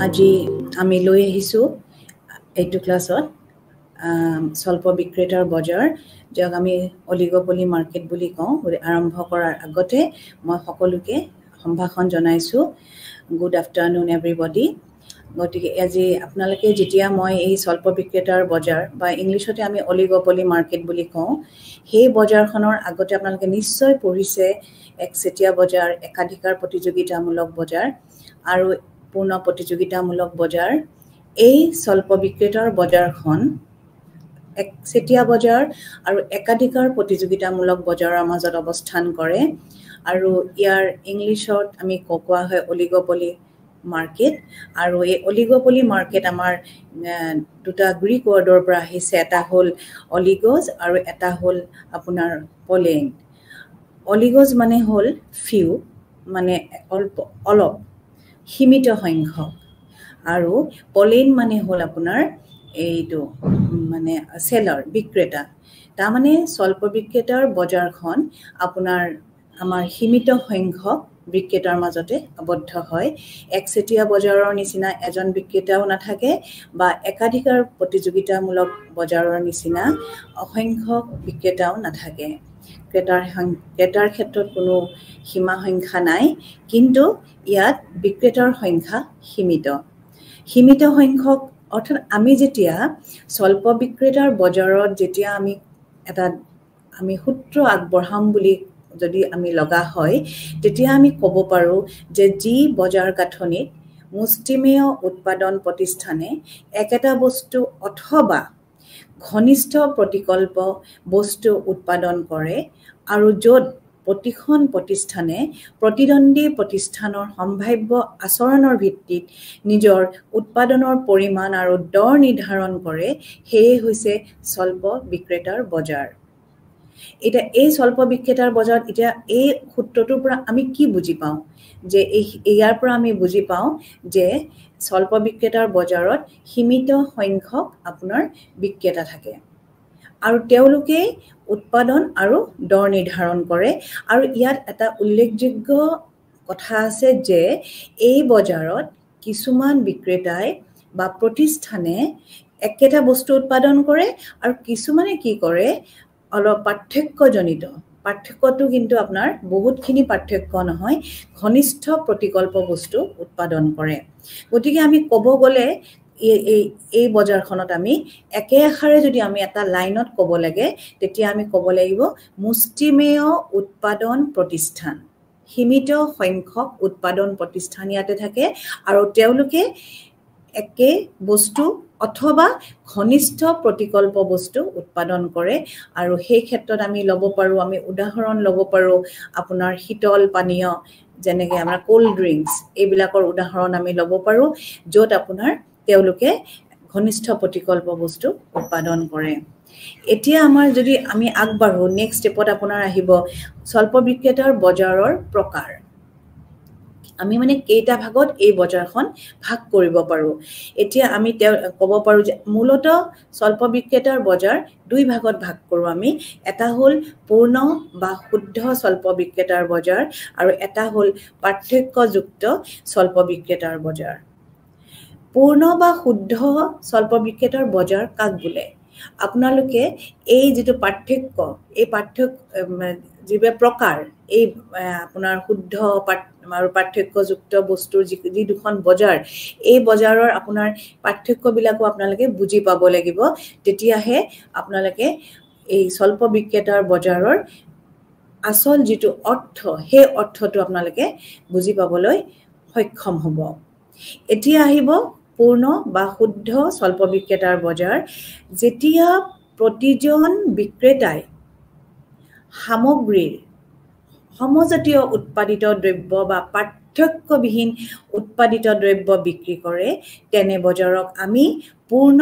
আজি আমি লৈ আহিছোঁ এইটো ক্লাছত স্বল্প বিক্ৰেতাৰ বজাৰ যাক আমি অলিগপলি মাৰ্কেট বুলি কওঁ আৰম্ভ কৰাৰ আগতে মই সকলোকে সম্ভাষণ জনাইছোঁ। গুড আফটাৰনুন এভৰিবডি গতিকে আজি আপোনালোকে যেতিয়া মই এই স্বল্প বিক্ৰেতাৰ বজাৰ বা ইংলিছতে আমি অলিগপলি মাৰ্কেট বুলি কওঁ সেই বজাৰখনৰ আগতে আপোনালোকে নিশ্চয় পঢ়িছে একচেটীয়া বজাৰ একাধিকাৰ প্ৰতিযোগিতামূলক বজাৰ আৰু পূৰ্ণ প্ৰতিযোগিতামূলক বজাৰ। এই স্বল্প বিক্ৰেতাৰ বজাৰখন একচেটীয়া বজাৰ আৰু একাধিকাৰ প্ৰতিযোগিতামূলক বজাৰৰ মাজত অৱস্থান কৰে আৰু ইয়াৰ ইংলিছত আমি কোৱা হয় অলিগপলি মাৰ্কেট। আৰু এই অলিগপলি মাৰ্কেট আমাৰ দুটা গ্ৰীক ৱৰ্ডৰ পৰা আহিছে। এটা হ'ল অলিগজ আৰু এটা হ'ল আপোনাৰ পলেন অলিগজ মানে হ'ল ফিউ মানে অল্প অলপ। সীমিত সংখ্যক। আৰু পলেন মানে হ'ল আপোনাৰ এইটো মানে চেলাৰ বিক্ৰেতা। তাৰমানে স্বল্প বিক্ৰেতাৰ বজাৰখন আপোনাৰ আমাৰ সীমিত সংখ্যক বিক্ৰেতাৰ মাজতে আবদ্ধ হয়। একচেটীয়া বজাৰৰ নিচিনা এজন বিক্ৰেতাও নাথাকে বা একাধিকাৰ প্ৰতিযোগিতামূলক বজাৰৰ নিচিনা অসংখ্য বিক্ৰেতাও নাথাকে। ক্ৰেতাৰ ক্ৰেতাৰ ক্ষেত্ৰত কোনো সীমা সংখ্যা নাই কিন্তু ইয়াত বিক্ৰেতাৰ সংখ্যা সীমিত। সীমিত সংখ্যক অৰ্থাৎ আমি যেতিয়া স্বল্প বিক্ৰেতাৰ বজাৰত যেতিয়া আমি এটা আমি সূত্ৰ আগবঢ়াম বুলি যদি আমি লগা হয় তেতিয়া আমি ক'ব পাৰোঁ যে যি বজাৰ গাঁথনিত মুষ্টিমেয় উৎপাদন প্ৰতিষ্ঠানে একেটা বস্তু অথবা ঘনিষ্ঠ প্ৰতিকল্প বস্তু উৎপাদন কৰে আৰু য'ত প্ৰতিখন প্ৰতিষ্ঠানে প্ৰতিদ্বন্দ্বী প্ৰতিষ্ঠানৰ সম্ভাৱ্য আচৰণৰ ভিত্তিত নিজৰ উৎপাদনৰ পৰিমাণ আৰু দৰ নিৰ্ধাৰণ কৰে সেয়ে হৈছে স্বল্প বিক্ৰেতাৰ বজাৰ। এতিয়া এই স্বল্প বিক্ৰেতাৰ বজাৰত এতিয়া এই সূত্ৰটোৰ পৰা আমি কি বুজি পাওঁ? যে এই ইয়াৰ পৰা আমি বুজি পাওঁ যে স্বল্প বিক্ৰেতাৰ বজাৰত সীমিত সংখ্যক আপোনাৰ বিক্ৰেতা থাকে। আৰু তেওঁলোকে উৎপাদন আৰু দৰ নিৰ্ধাৰণ কৰে। আৰু ইয়াত এটা উল্লেখযোগ্য কথা আছে যে এই বজাৰত কিছুমান বিক্ৰেতাই বা প্ৰতিষ্ঠানে একেটা বস্তু উৎপাদন কৰে আৰু কিছুমানে কি কৰে? অলপ পাৰ্থক্যজনিত। পাৰ্থক্যটো কিন্তু আপোনাৰ বহুতখিনি পাৰ্থক্য নহয় ঘনিষ্ঠ প্ৰতিকল্প বস্তু উৎপাদন কৰে। গতিকে আমি ক'ব গ'লে এই এই বজাৰখনত আমি একে আশাৰে যদি আমি এটা লাইনত ক'ব লাগে তেতিয়া আমি ক'ব লাগিব মুষ্টিমেয় উৎপাদন প্ৰতিষ্ঠান। সীমিত সংখ্যক উৎপাদন প্ৰতিষ্ঠান ইয়াতে থাকে আৰু তেওঁলোকে একে বস্তু অথবা ঘনিষ্ঠ প্ৰতিকল্প বস্তু উৎপাদন কৰে আৰু সেই ক্ষেত্ৰত আমি ল'ব পাৰোঁ আমি উদাহৰণ ল'ব পাৰোঁ আপোনাৰ শীতল পানীয় যেনেকৈ আমাৰ ক'ল্ড ড্ৰিংকছ এইবিলাকৰ উদাহৰণ আমি ল'ব পাৰোঁ য'ত আপোনাৰ তেওঁলোকে ঘনিষ্ঠ প্ৰতিকল্প বস্তু উৎপাদন কৰে। এতিয়া আমাৰ যদি আমি আগবাঢ়োঁ নেক্সট ষ্টেপত আপোনাৰ আহিব স্বল্প বিক্ৰেতাৰ বজাৰৰ প্ৰকাৰ। আমি মানে কেইটা ভাগত এই বজাৰখন ভাগ কৰিব পাৰোঁ। এতিয়া আমি তেওঁ ক'ব পাৰোঁ যে মূলত স্বল্প বিক্ৰেতাৰ বজাৰ দুই ভাগত ভাগ কৰোঁ আমি। এটা হ'ল পূৰ্ণ বা শুদ্ধ স্বল্প বিক্ৰেতাৰ বজাৰ আৰু এটা হ'ল পাৰ্থক্যযুক্ত স্বল্প বিক্ৰেতাৰ বজাৰ। পূৰ্ণ বা শুদ্ধ স্বল্প বিক্ৰেতাৰ বজাৰ কাক বোলে? আপোনালোকে এই যিটো পাৰ্থক্য এই পাৰ্থক্য যিবিলাক প্ৰকাৰ এই আপোনাৰ শুদ্ধ আৰু পাৰ্থক্যযুক্ত বস্তুৰ যি যি দুখন বজাৰ এই বজাৰৰ আপোনাৰ পাৰ্থক্যবিলাকো আপোনালোকে বুজি পাব লাগিব। তেতিয়াহে আপোনালোকে এই স্বল্প বিক্ৰেতাৰ বজাৰৰ আচল যিটো অৰ্থ সেই অৰ্থটো আপোনালোকে বুজি পাবলৈ সক্ষম হ'ব। এতিয়া আহিব পূৰ্ণ বা শুদ্ধ স্বল্প বিক্ৰেতাৰ বজাৰ। যেতিয়া প্ৰতিজন বিক্ৰেতাই সামগ্ৰীৰ সমজাতীয় উৎপাদিত দ্ৰব্য বা পাৰ্থক্যবিহীন উৎপাদিত দ্ৰব্য বিক্ৰী কৰে তেনে বজাৰক আমি পূৰ্ণ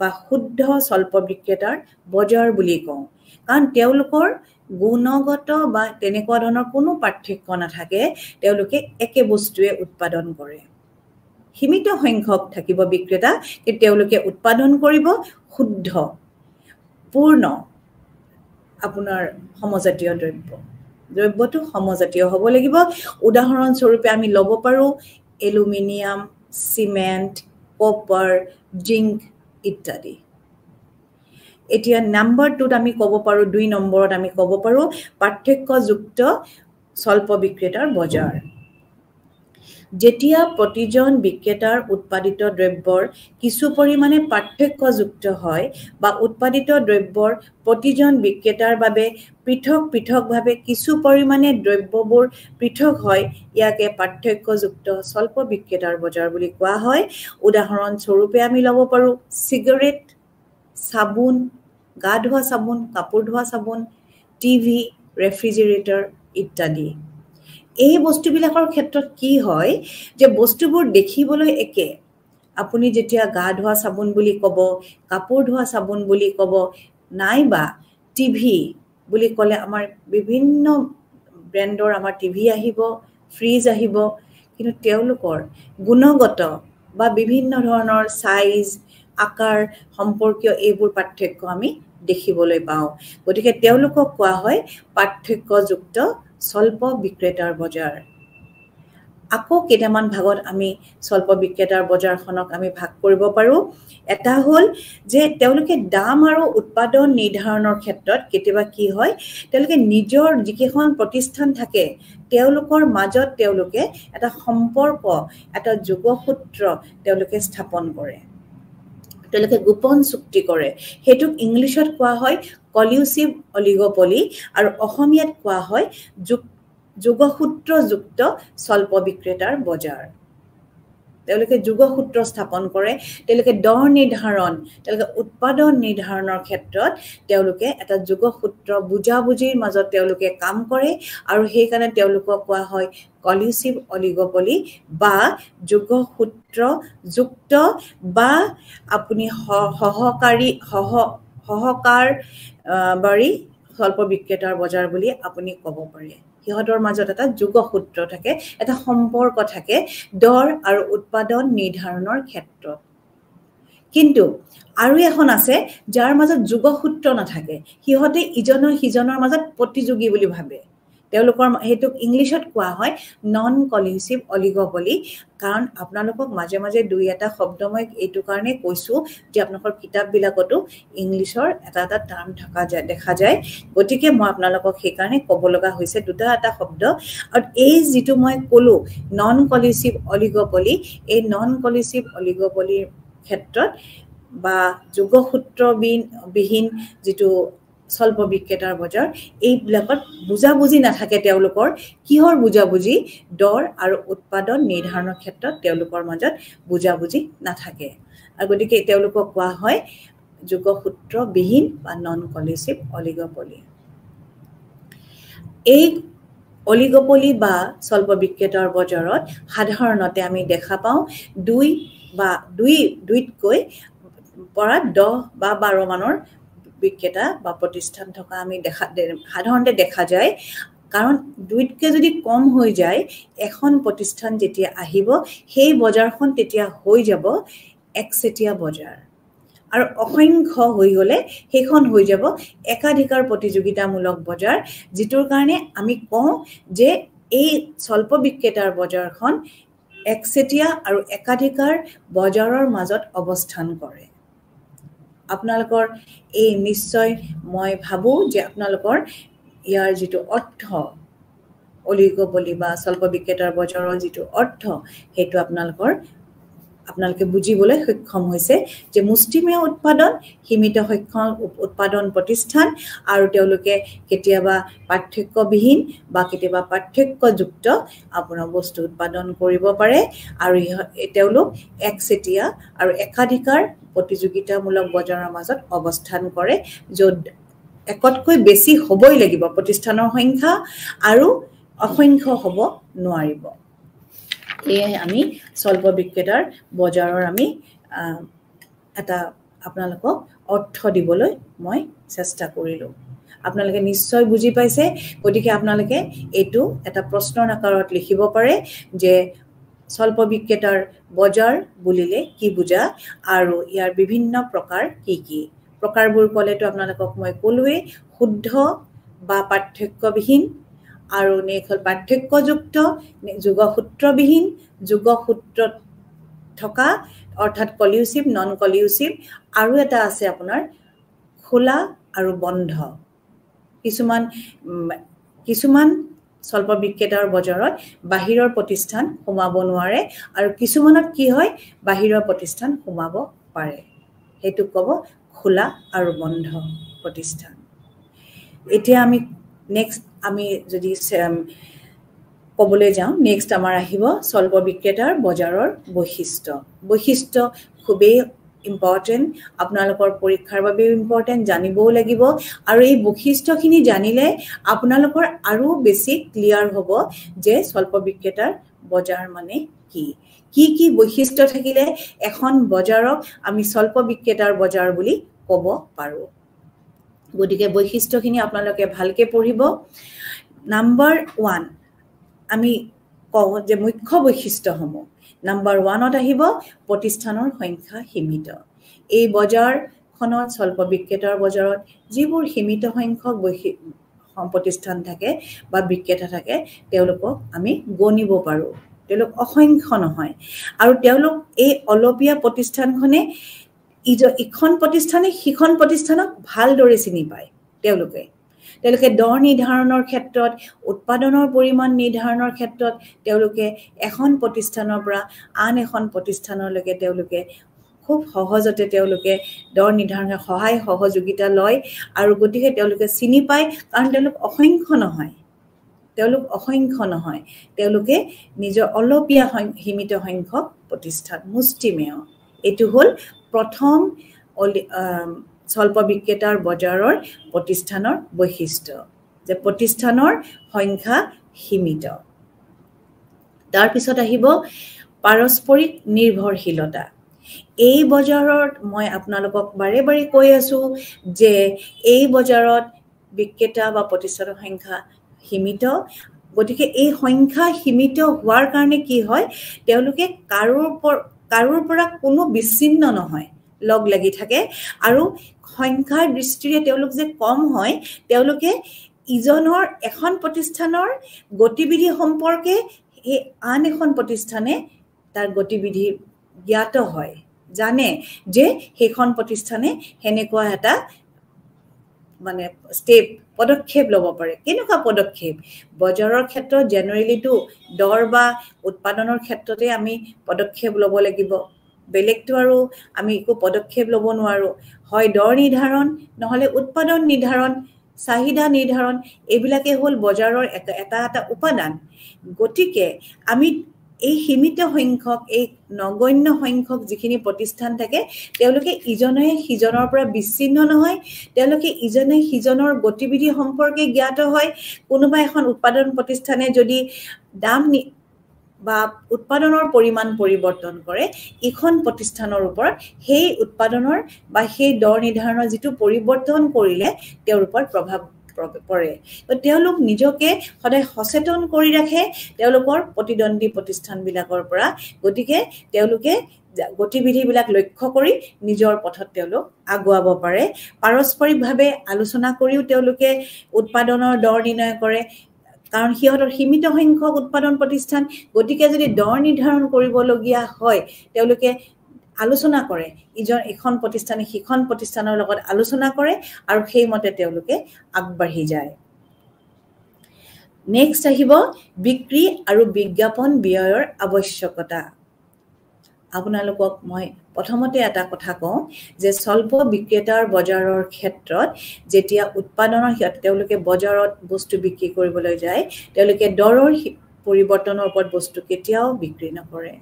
বা শুদ্ধ স্বল্প বিক্ৰেতাৰ বজাৰ বুলি কওঁ। কাৰণ তেওঁলোকৰ গুণগত বা তেনেকুৱা ধৰণৰ কোনো পাৰ্থক্য নাথাকে তেওঁলোকে একে বস্তুৱে উৎপাদন কৰে। সীমিত সংখ্যক থাকিব বিক্ৰেতা তেওঁলোকে উৎপাদন কৰিব শুদ্ধ পূৰ্ণ। আপোনাৰ সমজাতীয় দ্ৰব্য। দ্ৰব্যটো সমজাতীয় হ'ব লাগিব। উদাহৰণস্বৰূপে আমি ল'ব পাৰোঁ এলুমিনিয়াম চিমেণ্ট কপাৰ জিংক ইত্যাদি। এতিয়া নাম্বাৰ টুত আমি ক'ব পাৰোঁ দুই নম্বৰত আমি ক'ব পাৰোঁ পাৰ্থক্যযুক্ত স্বল্প বিক্ৰেতাৰ বজাৰ। যেতিয়া প্ৰতিজন বিক্ৰেতাৰ উৎপাদিত দ্ৰব্যৰ কিছু পৰিমাণে পাৰ্থক্যযুক্ত হয় বা উৎপাদিত দ্ৰব্যৰ প্ৰতিজন বিক্ৰেতাৰ বাবে পৃথক পৃথকভাৱে কিছু পৰিমাণে দ্ৰব্যবোৰ পৃথক হয় ইয়াকে পাৰ্থক্যযুক্ত স্বল্প বিক্ৰেতাৰ বজাৰ বুলি কোৱা হয়। উদাহৰণস্বৰূপে আমি ল'ব পাৰোঁ চিগাৰেট চাবোন গা ধোৱা চাবোন কাপোৰ ধোৱা চাবোন টিভি ৰেফ্ৰিজেৰেটৰ ইত্যাদি। এই বস্তুবিলাকৰ ক্ষেত্ৰত কি হয় যে বস্তুবোৰ দেখিবলৈ একে। আপুনি যেতিয়া গা ধোৱা চাবোন বুলি ক'ব কাপোৰ ধোৱা চাবোন বুলি ক'ব নাইবা টিভি বুলি ক'লে আমাৰ বিভিন্ন ব্ৰেণ্ডৰ আমাৰ টিভি আহিব ফ্ৰিজ আহিব কিন্তু তেওঁলোকৰ গুণগত বা বিভিন্ন ধৰণৰ চাইজ আকাৰ সম্পৰ্কীয় এইবোৰ পাৰ্থক্য আমি দেখিবলৈ পাওঁ। গতিকে তেওঁলোকক কোৱা হয় পাৰ্থক্যযুক্ত স্বল্প বিক্ৰেতাৰ বজাৰ। আকৌ কেইটামান ভাগত আমি স্বল্প বিক্ৰেতাৰ বজাৰখনক আমি ভাগ কৰিব পাৰোঁ। এটা হ'ল যে তেওঁলোকে দাম আৰু উৎপাদন নিৰ্ধাৰণৰ ক্ষেত্ৰত কেতিয়াবা কি হয় তেওঁলোকে নিজৰ যিকেইখন প্ৰতিষ্ঠান থাকে তেওঁলোকৰ মাজত তেওঁলোকে এটা সম্পৰ্ক এটা যোগসূত্ৰ তেওঁলোকে স্থাপন কৰে। তেওঁলোকে গোপন চুক্তি কৰে। সেইটোক ইংলিছত কোৱা হয় কলিউচিভ অলিগপলি আৰু অসমীয়াত কোৱা হয় যুক্ত যোগসূত্ৰযুক্ত স্বল্প বিক্ৰেতাৰ বজাৰ। তেওঁলোকে যোগসূত্ৰ স্থাপন কৰে। তেওঁলোকে দৰ নিৰ্ধাৰণ তেওঁলোকে উৎপাদন নিৰ্ধাৰণৰ ক্ষেত্ৰত তেওঁলোকে এটা যোগসূত্ৰ বুজাবুজিৰ মাজত তেওঁলোকে কাম কৰে আৰু সেইকাৰণে তেওঁলোকক কোৱা হয় কলিউচিভ অলিগপলি বা যোগসূত্ৰযুক্ত বা আপুনি সহকাৰী সহ সহকাৰ বাৰী স্বল্প বিক্ৰেতাৰ বজাৰ বুলি আপুনি ক'ব পাৰে। সিহঁতৰ মাজত এটা যোগসূত্ৰ থাকে এটা সম্পৰ্ক থাকে দৰ আৰু উৎপাদন নিৰ্ধাৰণৰ ক্ষেত্ৰত। কিন্তু আৰু এখন আছে যাৰ মাজত যোগসূত্ৰ নাথাকে। সিহঁতে ইজনৰ সিজনৰ মাজত প্ৰতিযোগী বুলি ভাবে। তেওঁলোকৰ সেইটোক ইংলিছত কোৱা হয় নন কলিউচিভ অলিগপলি কাৰণ আপোনালোকক মাজে মাজে দুই এটা শব্দ মই এইটো কাৰণে কৈছোঁ যে আপোনালোকৰ কিতাপবিলাকতো ইংলিছৰ এটা এটা টাৰ্ম থকা যায় দেখা যায়। গতিকে মই আপোনালোকক সেইকাৰণে ক'ব লগা হৈছে দুটা এটা শব্দ। আৰু এই যিটো মই ক'লোঁ নন কলিউচিভ অলিগপলি এই নন কলিউচিভ অলিগপলিৰ ক্ষেত্ৰত বা যোগসূত্ৰবিহীন বিহীন যিটো স্বল্প বিক্ৰেতাৰ বজাৰ এইবিলাকত বুজাবুজি নাথাকে তেওঁলোকৰ। কিহৰ বুজাবুজি? দৰ আৰু উৎপাদন নিৰ্ধাৰণৰ ক্ষেত্ৰত তেওঁলোকৰ মাজত বুজাবুজি নাথাকে। আৰু গতিকে তেওঁলোকক কোৱা হয় যোগসূত্ৰবিহীন বা নন কলিচিভ অলিগপলি এই অলিগপলি বা স্বল্প বিক্ৰেতাৰ বজাৰত সাধাৰণতে আমি দেখা পাওঁ দুই বা দুই দুইতকৈ পৰা দহ বা বাৰ মানৰ বিক্ৰেতা বা প্ৰতিষ্ঠান থকা আমি দেখা সাধাৰণতে দেখা যায়। কাৰণ দুইতকৈ যদি কম হৈ যায় এখন প্ৰতিষ্ঠান যেতিয়া আহিব সেই বজাৰখন তেতিয়া হৈ যাব একচেটীয়া বজাৰ। আৰু অসংখ্য হৈ গ'লে সেইখন হৈ যাব একাধিকাৰ প্ৰতিযোগিতামূলক বজাৰ যিটোৰ কাৰণে আমি কওঁ যে এই স্বল্প বিক্ৰেতাৰ বজাৰখন একচেটীয়া আৰু একাধিকাৰ বজাৰৰ মাজত অৱস্থান কৰে। আপোনালোকৰ এই নিশ্চয় মই ভাবোঁ যে আপোনালোকৰ ইয়াৰ যিটো অৰ্থ অলিগবলি বা স্বল্প বিক্ৰেতাৰ বজাৰৰ যিটো অৰ্থ সেইটো আপোনালোকৰ আপোনালোকে বুজিবলৈ সক্ষম হৈছে যে মুষ্টিমেয় উৎপাদন সীমিত সক্ষম উৎপাদন প্ৰতিষ্ঠান আৰু তেওঁলোকে কেতিয়াবা পাৰ্থক্যবিহীন বা কেতিয়াবা পাৰ্থক্যযুক্ত আপোনাৰ বস্তু উৎপাদন কৰিব পাৰে আৰু তেওঁলোক একচেটীয়া আৰু একাধিকাৰ প্ৰতিযোগিতামূলক বজাৰৰ মাজত অৱস্থান কৰে য'ত একতকৈ বেছি হ'বই লাগিব প্ৰতিষ্ঠানৰ সংখ্যা আৰু অসংখ্য হ'ব নোৱাৰিব। এয়াই আমি স্বল্প বিক্ৰেতাৰ বজাৰৰ আমি এটা আপোনালোকক অৰ্থ দিবলৈ মই চেষ্টা কৰিলোঁ। আপোনালোকে নিশ্চয় বুজি পাইছে গতিকে আপোনালোকে এইটো এটা প্ৰশ্নৰ আকাৰত লিখিব পাৰে যে স্বল্প বিক্ৰেতাৰ বজাৰ বুলিলে কি বুজা আৰু ইয়াৰ বিভিন্ন প্ৰকাৰ কি কি। প্ৰকাৰবোৰ ক'লেতো আপোনালোকক মই ক'লোৱেই শুদ্ধ বা পাৰ্থক্যবিহীন আৰু নেক্সট হ'ল পাৰ্থক্যযুক্ত যোগসূত্ৰবিহীন যোগসূত্ৰত থকা অৰ্থাৎ কলিউচিভ নন কলিউচিভ আৰু এটা আছে আপোনাৰ খোলা আৰু বন্ধ। কিছুমান কিছুমান স্বল্প বিক্ৰেতাৰ বজাৰত বাহিৰৰ প্ৰতিষ্ঠান সোমাব নোৱাৰে আৰু কিছুমানত কি হয় বাহিৰৰ প্ৰতিষ্ঠান সোমাব পাৰে। সেইটোক ক'ব খোলা আৰু বন্ধ প্ৰতিষ্ঠান। এতিয়া আমি নেক্সট আমি যদি ক'বলৈ যাওঁ নেক্সট আমাৰ আহিব স্বল্প বিক্ৰেতাৰ বজাৰৰ বৈশিষ্ট্য। বৈশিষ্ট্য খুবেই ইম্পৰ্টেণ্ট আপোনালোকৰ পৰীক্ষাৰ বাবেও ইম্পৰ্টেণ্ট জানিবও লাগিব। আৰু এই বৈশিষ্ট্যখিনি জানিলে আপোনালোকৰ আৰু বেছি ক্লিয়াৰ হ'ব যে স্বল্প বিক্ৰেতাৰ বজাৰ মানে কি। কি কি বৈশিষ্ট্য থাকিলে এখন বজাৰক আমি স্বল্প বিক্ৰেতাৰ বজাৰ বুলি ক'ব পাৰোঁ। গতিকে বৈশিষ্ট্যখিনি আপোনালোকে ভালকৈ পঢ়িব। নাম্বাৰ ওৱান আমি কওঁ যে মুখ্য বৈশিষ্ট্যসমূহ। নাম্বাৰ ওৱানত আহিব প্ৰতিষ্ঠানৰ সংখ্যা সীমিত। এই বজাৰখনত স্বল্প বিক্ৰেতাৰ বজাৰত যিবোৰ সীমিত সংখ্যক বৈশি প্ৰতিষ্ঠান থাকে বা বিক্ৰেতা থাকে তেওঁলোকক আমি গণিব পাৰোঁ। তেওঁলোক অসংখ্য নহয়। আৰু তেওঁলোক এই অলপীয়া প্ৰতিষ্ঠানখনে ইখন প্ৰতিষ্ঠানে সিখন প্ৰতিষ্ঠানক ভালদৰে চিনি পায় তেওঁলোকে। তেওঁলোকে দৰ নিৰ্ধাৰণৰ ক্ষেত্ৰত উৎপাদনৰ পৰিমাণ নিৰ্ধাৰণৰ ক্ষেত্ৰত তেওঁলোকে এখন প্ৰতিষ্ঠানৰ পৰা আন এখন প্ৰতিষ্ঠানলৈকে তেওঁলোকে খুব সহজতে তেওঁলোকে দৰ নিৰ্ধাৰণৰ সহায় সহযোগিতা লয় আৰু গতিকে তেওঁলোকে চিনি পায় কাৰণ তেওঁলোক অসংখ্য নহয়। তেওঁলোক অসংখ্য নহয়। তেওঁলোকে নিজৰ অলপীয়া সীমিত সংখ্যক প্ৰতিষ্ঠান মুষ্টিমেয়। এইটো হ'ল প্ৰথম স্বল্প বিক্ৰেতাৰ বজাৰৰ প্ৰতিষ্ঠানৰ বৈশিষ্ট্য যে প্ৰতিষ্ঠানৰ সংখ্যা সীমিত। তাৰপিছত আহিব পাৰস্পৰিক নিৰ্ভৰশীলতা। এই বজাৰত মই আপোনালোকক বাৰে বাৰে কৈ আছোঁ যে এই বজাৰত বিক্ৰেতা বা প্ৰতিষ্ঠানৰ সংখ্যা সীমিত গতিকে এই সংখ্যা সীমিত হোৱাৰ কাৰণে কি হয় তেওঁলোকে কাৰোৰ কাৰোৰ পৰা কোনো বিচ্ছিন্ন নহয়। লগ লাগি থাকে আৰু সংখ্যাৰ দৃষ্টিৰে তেওঁলোক যে কম হয় তেওঁলোকে ইজনৰ এখন প্ৰতিষ্ঠানৰ গতিবিধি সম্পৰ্কে এই আন এখন প্ৰতিষ্ঠানে তাৰ গতিবিধি জ্ঞাত হয়। জানে যে সেইখন প্ৰতিষ্ঠানে সেনেকুৱা এটা মানে ষ্টেপ পদক্ষেপ ল'ব পাৰে। কেনেকুৱা পদক্ষেপ? বজাৰৰ ক্ষেত্ৰত জেনেৰেলিটো দৰ বা উৎপাদনৰ ক্ষেত্ৰতে আমি পদক্ষেপ ল'ব লাগিব। বেলেগটো আৰু আমি একো পদক্ষেপ ল'ব নোৱাৰোঁ। হয় দৰ নিৰ্ধাৰণ নহ'লে উৎপাদন নিৰ্ধাৰণ চাহিদা নিৰ্ধাৰণ এইবিলাকে হ'ল বজাৰৰ এটা এটা উপাদান। গতিকে আমি এই সীমিত সংখ্যক এই নগণ্য সংখ্যক যিখিনি প্ৰতিষ্ঠান থাকে তেওঁলোকে ইজনে সিজনৰ পৰা বিচ্ছিন্ন নহয়। তেওঁলোকে ইজনে সিজনৰ গতিবিধি সম্পৰ্কে জ্ঞাত হয়। কোনোবা এখন উৎপাদন প্ৰতিষ্ঠানে যদি দাম বা উৎপাদনৰ পৰিমাণ পৰিৱৰ্তন কৰে ইখন প্ৰতিষ্ঠানৰ ওপৰত সেই উৎপাদনৰ বা সেই দৰ নিৰ্ধাৰণৰ যিটো পৰিৱৰ্তন কৰিলে তেওঁৰ ওপৰত প্ৰভাৱ পৰে তেওঁলোক নিজকে সদায় সচেতন কৰি ৰাখে তেওঁলোকৰ প্ৰতিদ্বন্দ্বী প্ৰতিষ্ঠানবিলাকৰ পৰা। গতিকে তেওঁলোকে গতিবিধিবিলাক লক্ষ্য কৰি নিজৰ পথত তেওঁলোক আগুৱাব পাৰে। পাৰস্পৰিকভাৱে আলোচনা কৰিও তেওঁলোকে উৎপাদনৰ দৰ নিৰ্ণয় কৰে। কাৰণ সিহঁতৰ সীমিত সংখ্যক উৎপাদন প্ৰতিষ্ঠান গতিকে যদি দৰ নিৰ্ধাৰণ কৰিবলগীয়া হয় তেওঁলোকে আলোচনা কৰে। ইজন এখন প্ৰতিষ্ঠানে সিখন প্ৰতিষ্ঠানৰ লগত আলোচনা কৰে আৰু সেইমতে তেওঁলোকে আগবাঢ়ি যায়। নেক্সট আহিব বিক্ৰী আৰু বিজ্ঞাপন ব্যয়ৰ আৱশ্যকতা। আপোনালোকক মই প্ৰথমতে এটা কথা কওঁ যে স্বল্প বিক্ৰেতাৰ বজাৰৰ ক্ষেত্ৰত যেতিয়া উৎপাদনৰ তেওঁলোকে বজাৰত বস্তু বিক্ৰী কৰিবলৈ যায় তেওঁলোকে দৰৰ পৰিৱৰ্তনৰ ওপৰত বস্তু কেতিয়াও বিক্ৰী নকৰে।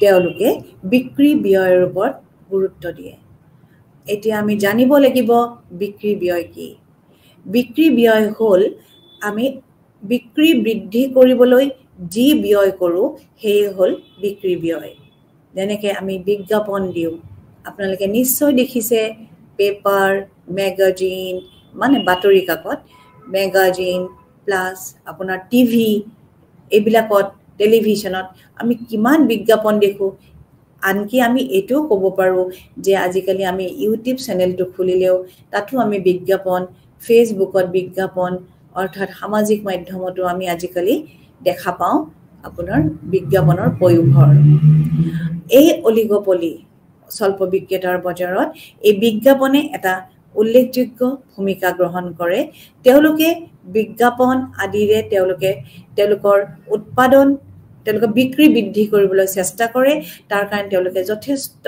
তেওঁলোকে বিক্ৰী ব্যয়ৰ ওপৰত গুৰুত্ব দিয়ে। এতিয়া আমি জানিব লাগিব বিক্ৰী ব্যয় কি। বিক্ৰী ব্যয় হ'ল আমি বিক্ৰী বৃদ্ধি কৰিবলৈ যি ব্যয় কৰোঁ সেয়ে হ'ল বিক্ৰী ব্যয়। যেনেকৈ আমি বিজ্ঞাপন দিওঁ আপোনালোকে নিশ্চয় দেখিছে পেপাৰ মেগাজিন মানে বাতৰি কাকত মেগাজিন প্লাছ আপোনাৰ টিভি এইবিলাকত টেলিভিশ্যনত আমি কিমান বিজ্ঞাপন দেখোঁ। আনকি আমি এইটোও ক'ব পাৰোঁ যে আজিকালি আমি ইউটিউব চেনেলটো খুলিলেও তাতো আমি বিজ্ঞাপন ফেচবুকত বিজ্ঞাপন অৰ্থাৎ সামাজিক মাধ্যমতো আমি আজিকালি দেখা পাওঁ আপোনাৰ বিজ্ঞাপনৰ পয়োভৰ এই অলিগপলি স্বল্প বিক্ৰেতাৰ বজাৰত এই বিজ্ঞাপনে এটা উল্লেখযোগ্য ভূমিকা গ্ৰহণ কৰে। তেওঁলোকে বিজ্ঞাপন আদিৰে তেওঁলোকে তেওঁলোকৰ উৎপাদন তেওঁলোকে বিক্ৰী বৃদ্ধি কৰিবলৈ চেষ্টা কৰে তাৰ কাৰণে তেওঁলোকে যথেষ্ট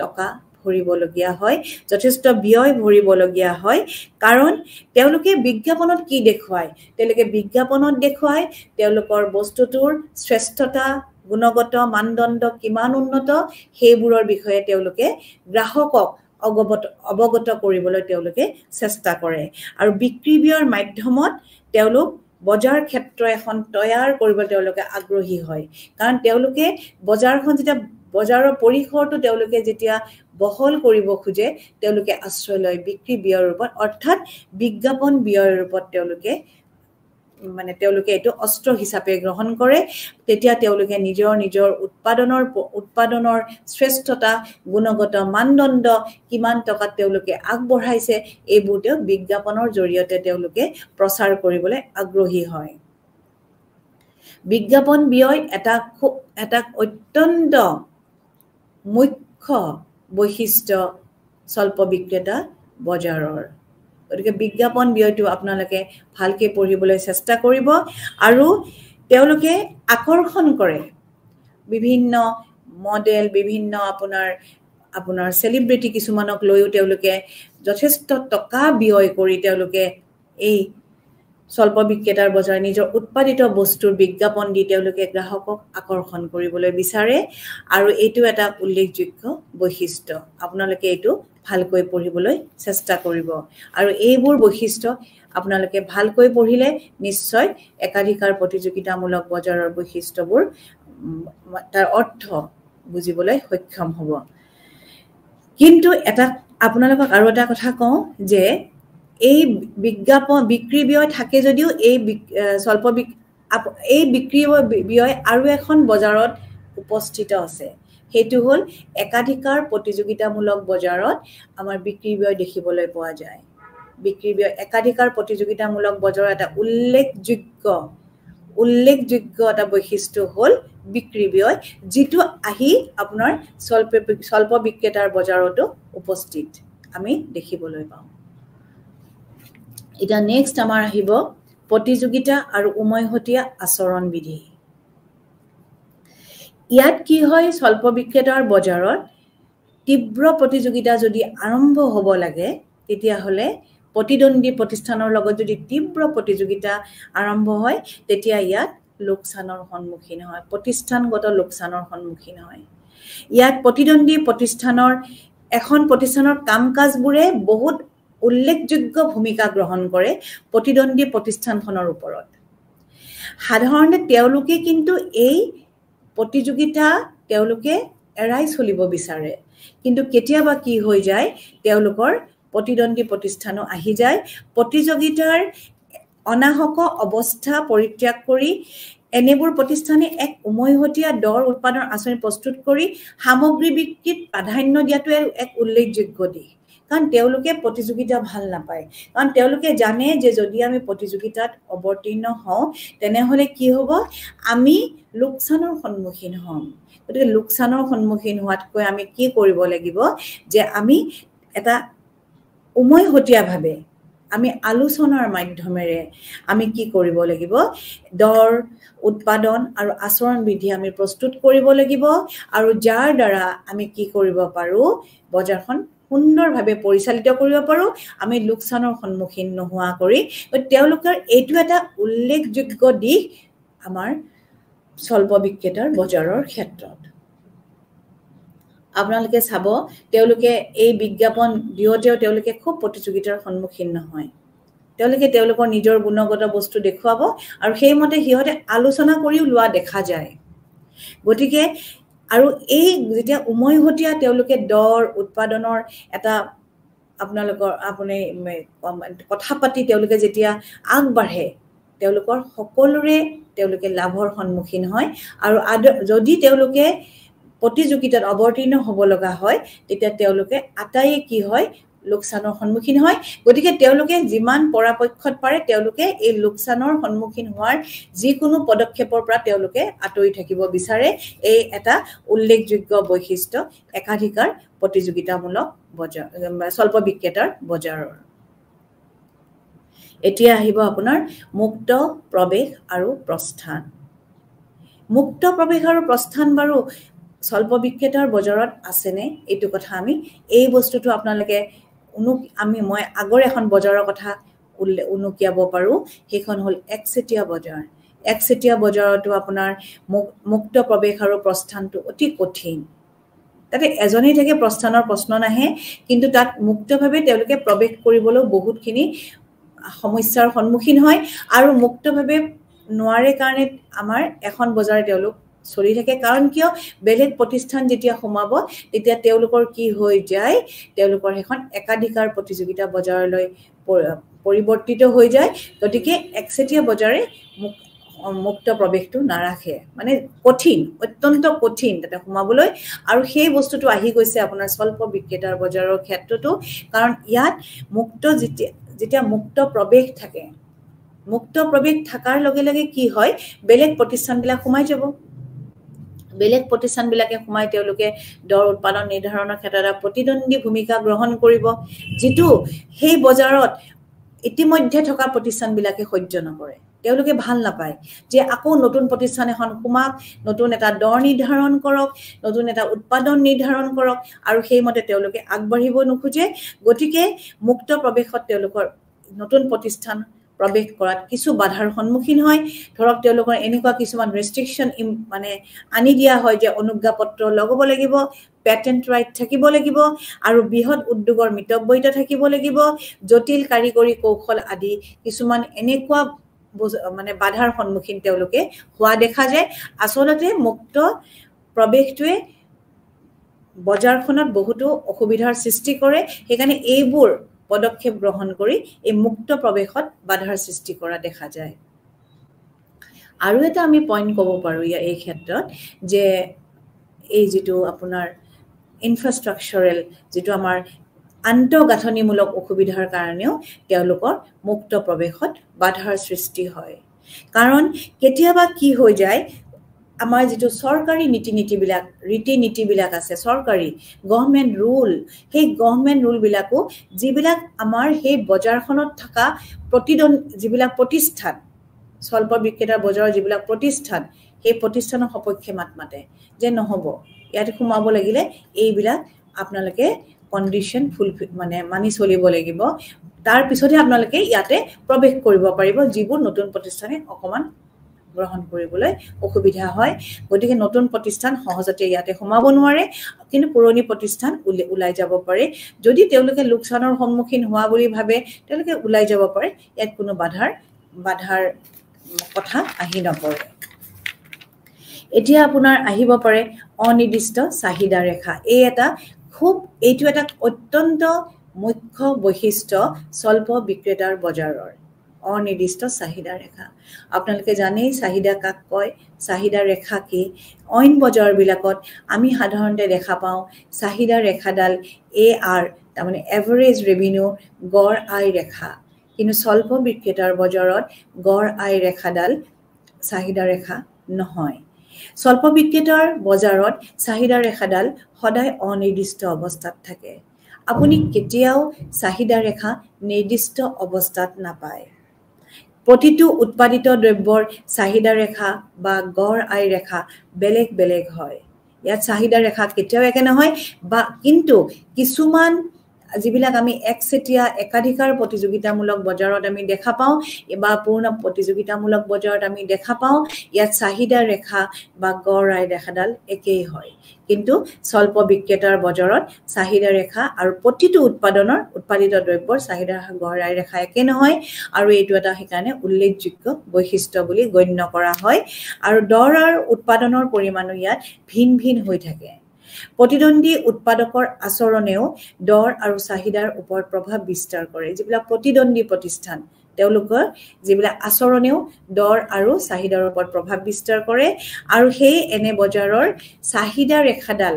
টকা ভৰিবলগীয়া হয় যথেষ্ট ব্যয় ভৰিবলগীয়া হয়। কাৰণ তেওঁলোকে বিজ্ঞাপনত কি দেখুৱায়? তেওঁলোকে বিজ্ঞাপনত দেখুৱায় তেওঁলোকৰ বস্তুটোৰ শ্ৰেষ্ঠতা গুণগত মানদণ্ড কিমান উন্নত সেইবোৰৰ বিষয়ে তেওঁলোকে গ্ৰাহকক অৱগত অৱগত কৰিবলৈ তেওঁলোকে চেষ্টা কৰে। আৰু বিক্ৰী ব্যয়ৰ মাধ্যমত তেওঁলোক বজাৰ ক্ষেত্ৰ এখন তৈয়াৰ কৰিবলৈ তেওঁলোকে আগ্ৰহী হয়। কাৰণ তেওঁলোকে বজাৰখন যেতিয়া বজাৰৰ পৰিসৰটো তেওঁলোকে যেতিয়া বহল কৰিব খোজে তেওঁলোকে আশ্ৰয় লয় বিক্ৰী ব্যয়ৰ ৰূপত। অৰ্থাৎ বিজ্ঞাপন ব্যয়ৰ ৰূপত তেওঁলোকে মানে তেওঁলোকে এইটো অস্ত্ৰ হিচাপে গ্ৰহণ কৰে তেতিয়া তেওঁলোকে নিজৰ নিজৰ উৎপাদনৰ উৎপাদনৰ শ্ৰেষ্ঠতা গুণগত মানদণ্ড কিমান টকাত তেওঁলোকে আগবঢ়াইছে এইবোৰ তেওঁ বিজ্ঞাপনৰ জৰিয়তে তেওঁলোকে প্ৰচাৰ কৰিবলৈ আগ্ৰহী হয়। বিজ্ঞাপন ব্যয় এটা খুব এটা অত্যন্ত মুখ্য বৈশিষ্ট্য স্বল্প বিক্ৰেতা বজাৰৰ। গতিকে বিজ্ঞাপন ব্যয়টো আপোনালোকে ভালকৈ পঢ়িবলৈ চেষ্টা কৰিব আৰু তেওঁলোকে আকৰ্ষণ কৰে। বিভিন্ন মডেল বিভিন্ন আপোনাৰ আপোনাৰ চেলিব্ৰিটি কিছুমানক লৈও তেওঁলোকে যথেষ্ট টকা ব্যয় কৰি তেওঁলোকে এই স্বল্প বিক্ৰেতাৰ বজাৰ নিজৰ উৎপাদিত বস্তুৰ বিজ্ঞাপন দি তেওঁলোকে গ্ৰাহকক আকৰ্ষণ কৰিবলৈ বিচাৰে আৰু এইটো এটা উল্লেখযোগ্য বৈশিষ্ট্য। আপোনালোকে এইটো ভালকৈ পঢ়িবলৈ চেষ্টা কৰিব। আৰু এইবোৰ বৈশিষ্ট্য আপোনালোকে ভালকৈ পঢ়িলে নিশ্চয় একাধিকাৰ প্ৰতিযোগিতামূলক বজাৰৰ বৈশিষ্ট্যবোৰ তাৰ অৰ্থ বুজিবলৈ সক্ষম হ'ব। কিন্তু এটা আপোনালোকক আৰু এটা কথা কওঁ যে এই বিজ্ঞাপন বিক্ৰী ব্যয় থাকে যদিও এই স্বল্প এই বিক্ৰী ব্যয় আৰু এখন বজাৰত উপস্থিত আছে। সেইটো হ'ল একাধিকাৰ প্ৰতিযোগিতামূলক বজাৰত আমাৰ বিক্ৰী ব্যয় দেখিবলৈ পোৱা যায়। বিক্ৰী ব্যয় একাধিকাৰ প্ৰতিযোগিতামূলক বজাৰৰ এটা উল্লেখযোগ্য উল্লেখযোগ্য এটা বৈশিষ্ট্য হ'ল বিক্ৰী ব্যয় যিটো আহি আপোনাৰ স্বল্প স্বল্প বিক্ৰেতাৰ বজাৰতো উপস্থিত আমি দেখিবলৈ পাওঁ। এতিয়া নেক্সট আমাৰ আহিব প্ৰতিযোগিতা আৰু উমৈহতীয়া আচৰণ বিধি। ইয়াত কি হয় স্বল্প বিক্ৰেতাৰ বজাৰত তীব্ৰ প্ৰতিযোগিতা যদি আৰম্ভ হ'ব লাগে তেতিয়াহ'লে প্ৰতিদ্বন্দ্বী প্ৰতিষ্ঠানৰ লগত যদি তীব্ৰ প্ৰতিযোগিতা আৰম্ভ হয় তেতিয়া ইয়াত লোকচানৰ সন্মুখীন হয় প্ৰতিষ্ঠানগত লোকচানৰ সন্মুখীন হয়। ইয়াত প্ৰতিদ্বন্দ্বী প্ৰতিষ্ঠানৰ এখন প্ৰতিষ্ঠানৰ কাম কাজবোৰে বহুত উল্লেখযোগ্য ভূমিকা গ্ৰহণ কৰে প্ৰতিদ্বন্দ্বী প্ৰতিষ্ঠানখনৰ ওপৰত। সাধাৰণতে তেওঁলোকে কিন্তু এই প্ৰতিযোগিতা তেওঁলোকে এৰাই চলিব বিচাৰে। কিন্তু কেতিয়াবা কি হৈ যায় তেওঁলোকৰ প্ৰতিদ্বন্দ্বী প্ৰতিষ্ঠানো আহি যায়। প্ৰতিযোগিতাৰ অনাহক অৱস্থা পৰিত্যাগ কৰি এনেবোৰ প্ৰতিষ্ঠানে এক উমৈহতীয়া দৰ উৎপাদন আঁচনি প্ৰস্তুত কৰি সামগ্ৰী বিক্ৰীত প্ৰাধান্য দিয়াটো এক উল্লেখযোগ্য দিশ। কাৰণ তেওঁলোকে প্ৰতিযোগিতা ভাল নাপায়। কাৰণ তেওঁলোকে জানে যে যদি আমি প্ৰতিযোগিতাত অৱতীৰ্ণ হওঁ তেনেহ'লে কি হ'ব? আমি লোকচানৰ সন্মুখীন হ'ম। গতিকে লোকচানৰ সন্মুখীন হোৱাতকৈ আমি কি কৰিব লাগিব? যে আমি এটা উমৈহতীয়াভাৱে আমি আলোচনাৰ মাধ্যমেৰে আমি কি কৰিব লাগিব? দৰ উৎপাদন আৰু আচৰণ বিধি আমি প্ৰস্তুত কৰিব লাগিব। আৰু যাৰ দ্বাৰা আমি কি কৰিব পাৰোঁ? বজাৰখন সুন্দৰভাৱে পৰিচালিত কৰিব পাৰোঁ। আমি লোকচানৰ সন্মুখীন নোহোৱা কৰি তেওঁলোকৰ এইটো এটা উল্লেখযোগ্য দিশ আমাৰ স্বল্প বিক্ৰেতাৰ বজাৰৰ ক্ষেত্ৰত। আপোনালোকে চাব তেওঁলোকে এই বিজ্ঞাপন দিওঁতেও তেওঁলোকে খুব প্ৰতিযোগিতাৰ সন্মুখীন নহয়। তেওঁলোকে তেওঁলোকৰ নিজৰ গুণগত বস্তু দেখুৱাব আৰু সেইমতে সিহঁতে আলোচনা কৰিও লোৱা দেখা যায়। গতিকে আৰু এই যেতিয়া উমৈহতীয়া তেওঁলোকে দৰ উৎপাদনৰ এটা আপোনালোকৰ আপুনি কথা পাতি তেওঁলোকে যেতিয়া আগবাঢ়ে তেওঁলোকৰ সকলোৰে তেওঁলোকে লাভৰ সন্মুখীন হয়। আৰু আদ যদি তেওঁলোকে প্ৰতিযোগিতাত অৱতীৰ্ণ হ'ব লগা হয় তেতিয়া তেওঁলোকে আটাইয়ে কি হয় লোকচানৰ সন্মুখীন হয়। গতিকে তেওঁলোকে যিমান পৰাপক্ষত পাৰে তেওঁলোকে এই লোকচানৰ সন্মুখীন হোৱাৰ যিকোনো পদক্ষেপৰ পৰা তেওঁলোকে আঁতৰি থাকিব বিচাৰে। এই এটা উল্লেখযোগ্য বৈশিষ্ট্য একাধিকাৰ প্ৰতিযোগিতামূলক বজাৰ স্বল্প বিক্ৰেতাৰ বজাৰৰ। এতিয়া আহিব আপোনাৰ মুক্ত প্ৰৱেশ আৰু প্ৰস্থান। মুক্ত প্ৰৱেশ আৰু প্ৰস্থান বাৰু স্বল্প বিক্ৰেতাৰ বজাৰত আছেনে? এইটো কথা আমি এই বস্তুটো আপোনালোকে উনু আমি মই আগৰ এখন বজাৰৰ কথা উনুকিয়াব পাৰোঁ। সেইখন হ'ল একচেটীয়া বজাৰ। একচেটীয়া বজাৰতো আপোনাৰ মুক্ত প্ৰৱেশ আৰু প্ৰস্থানটো অতি কঠিন। তাতে এজনেই থাকে প্ৰস্থানৰ প্ৰশ্ন নাহে কিন্তু তাত মুক্তভাৱে তেওঁলোকে প্ৰৱেশ কৰিবলৈও বহুতখিনি সমস্যাৰ সন্মুখীন হয় আৰু মুক্তভাৱে নোৱাৰে কাৰণে আমাৰ এখন বজাৰে তেওঁলোক চলি থাকে কাৰণ কিয়? বেলেগ প্ৰতিষ্ঠান যেতিয়া সোমাব তেতিয়া তেওঁলোকৰ কি হৈ যায়? তেওঁলোকৰ সেইখন একাধিকাৰ প্ৰতিযোগিতা বজাৰলৈ পৰিৱৰ্তিত হৈ যায়। গতিকে একচেটীয়া বজাৰে মুক্ত প্ৰৱেশটো নাৰাখে। মানে কঠিন অত্যন্ত কঠিন তাতে সোমাবলৈ। আৰু সেই বস্তুটো আহি গৈছে আপোনাৰ স্বল্প বিক্ৰেতাৰ বজাৰৰ ক্ষেত্ৰতো। কাৰণ ইয়াত মুক্ত যেতিয়া যেতিয়া মুক্ত প্ৰৱেশ থাকে মুক্ত প্ৰৱেশ থকাৰ লগে লগে কি হয়? বেলেগ প্ৰতিষ্ঠানবিলাক সোমাই যাব। বেলেগ প্ৰতিষ্ঠানবিলাকে সোমাই তেওঁলোকে দৰ উৎপাদন নিৰ্ধাৰণৰ ক্ষেত্ৰত এটা প্ৰতিদ্বন্দ্বী ভূমিকা গ্ৰহণ কৰিব যিটো সেই বজাৰত ইতিমধ্যে থকা প্ৰতিষ্ঠানবিলাকে সহ্য নকৰে। তেওঁলোকে ভাল নাপায় যে আকৌ নতুন প্ৰতিষ্ঠান এখন সোমাওক নতুন এটা দৰ নিৰ্ধাৰণ কৰক নতুন এটা উৎপাদন নিৰ্ধাৰণ কৰক আৰু সেইমতে তেওঁলোকে আগবাঢ়িব নোখোজে। গতিকে মুক্ত প্ৰৱেশত তেওঁলোকৰ নতুন প্ৰতিষ্ঠান প্ৰৱেশ কৰাত কিছু বাধাৰ সন্মুখীন হয়। ধৰক তেওঁলোকৰ এনেকুৱা কিছুমান ৰেষ্ট্ৰিকশ্যন মানে আনি দিয়া হয় যে অনুজ্ঞাপত্ৰ লগাব লাগিব পেটেণ্ট ৰাইট থাকিব লাগিব আৰু বৃহৎ উদ্যোগৰ মিতব্যয়িত থাকিব লাগিব জটিল কাৰিকৰী কৌশল আদি কিছুমান এনেকুৱা মানে বাধাৰ সন্মুখীন তেওঁলোকে হোৱা দেখা যায়। আচলতে মুক্ত প্ৰৱেশটোৱে বজাৰখনত বহুতো অসুবিধাৰ সৃষ্টি কৰে। সেইকাৰণে এইবোৰ পদক্ষেপ গ্ৰহণ কৰি এই মুক্ত প্ৰৱেশত বাধাৰ সৃষ্টি কৰা দেখা যায়। আৰু এটা আমি পইণ্ট ক'ব পাৰোঁ ইয়াৰ এই ক্ষেত্ৰত যে এই যিটো আপোনাৰ ইনফ্ৰাষ্ট্ৰাকচাৰেল যিটো আমাৰ আন্তঃগাঁথনিমূলক অসুবিধাৰ কাৰণেও তেওঁলোকৰ মুক্ত প্ৰৱেশত বাধাৰ সৃষ্টি হয়। কাৰণ কেতিয়াবা কি হৈ যায় আমাৰ যিটো চৰকাৰী নীতি নীতিবিলাক ৰীতি নীতিবিলাক আছে চৰকাৰী গভমেণ্ট ৰুল সেই গভমেণ্ট ৰুলবিলাকো যিবিলাক আমাৰ সেই বজাৰখনত থকা প্ৰতিদ্বন্দ্বী যিবিলাক প্ৰতিষ্ঠান স্বল্প বিক্ৰেতাৰ বজাৰৰ যিবিলাক প্ৰতিষ্ঠান সেই প্ৰতিষ্ঠানৰ সপক্ষে মাত মাতে যে নহ'ব ইয়াতে সোমাব লাগিলে এইবিলাক আপোনালোকে কণ্ডিশ্যন ফুলফিল মানে মানি চলিব লাগিব। তাৰপিছতহে আপোনালোকে ইয়াতে প্ৰৱেশ কৰিব পাৰিব যিবোৰ নতুন প্ৰতিষ্ঠানে অকণমান গ্ৰহণ কৰিবলৈ অসুবিধা হয়। গতিকে নতুন প্ৰতিষ্ঠান সহজতে ইয়াতে সোমাব নোৱাৰে কিন্তু পুৰণি প্ৰতিষ্ঠান ওলাই যাব পাৰে। যদি তেওঁলোকে লোকচানৰ সন্মুখীন হোৱা বুলি ভাবে তেওঁলোকে ওলাই যাব পাৰে। ইয়াত কোনো বাধাৰ বাধাৰ কথা আহি নপৰে। এতিয়া আপোনাৰ আহিব পাৰে অনিৰ্দিষ্ট চাহিদা ৰেখা। এই এটা খুব এইটো এটা অত্যন্ত মুখ্য বৈশিষ্ট্য স্বল্প বিক্ৰেতাৰ বজাৰৰ। অনিৰ্দিষ্ট চাহিদা ৰেখা। আপোনালোকে জানেই চাহিদা কাক কয় চাহিদা ৰেখা কি? অইন বজাৰবিলাকত আমি সাধাৰণতে দেখা পাওঁ চাহিদা ৰেখাডাল এ আৰ তাৰমানে এভাৰেজ ৰেভিনিউ গড় আই ৰেখা। কিন্তু স্বল্প বিক্ৰেতাৰ বজাৰত গড় আই ৰেখাডাল চাহিদা ৰেখা নহয়। স্বল্প বিক্ৰেতাৰ বজাৰত চাহিদা ৰেখাডাল সদায় অনিৰ্দিষ্ট অৱস্থাত থাকে। আপুনি কেতিয়াও চাহিদা ৰেখা নিৰ্দিষ্ট অৱস্থাত নাপায়। প্ৰতিটো উৎপাদিত দ্ৰব্যৰ চাহিদা ৰেখা বা গড় আই ৰেখা বেলেগ বেলেগ হয়। ইয়াত চাহিদা ৰেখা কেতিয়াও একে নহয় বা কিন্তু কিছুমান যিবিলাক আমি একচেটীয়া একাধিকাৰ প্ৰতিযোগিতামূলক বজাৰত আমি দেখা পাওঁ বা পূৰ্ণ প্ৰতিযোগিতামূলক বজাৰত আমি দেখা পাওঁ ইয়াত চাহিদা ৰেখা বা গড় আই ৰেখাডাল একেই হয়। কিন্তু স্বল্প বিক্ৰেতাৰ বজাৰত চাহিদা ৰেখা আৰু প্ৰতিটো উৎপাদনৰ উৎপাদিত দ্ৰব্যৰ চাহিদা গড় আই ৰেখা একে নহয় আৰু এইটো এটা সেইকাৰণে উল্লেখযোগ্য বৈশিষ্ট্য বুলি গণ্য কৰা হয়। আৰু দৰ আৰু উৎপাদনৰ পৰিমাণো ইয়াত ভিন ভিন হৈ থাকে। প্ৰতিদ্বন্দ্বী উৎপাদকৰ আচৰণেও দৰ আৰু চাহিদাৰ ওপৰত প্ৰভাৱ বিস্তাৰ কৰে। যিবিলাক প্ৰতিদ্বন্দ্বী প্ৰতিষ্ঠান তেওঁলোকৰ যিবিলাক আচৰণেও দৰ আৰু চাহিদাৰ ওপৰত প্ৰভাৱ বিস্তাৰ কৰে আৰু সেই এনে বজাৰৰ চাহিদা ৰেখাডাল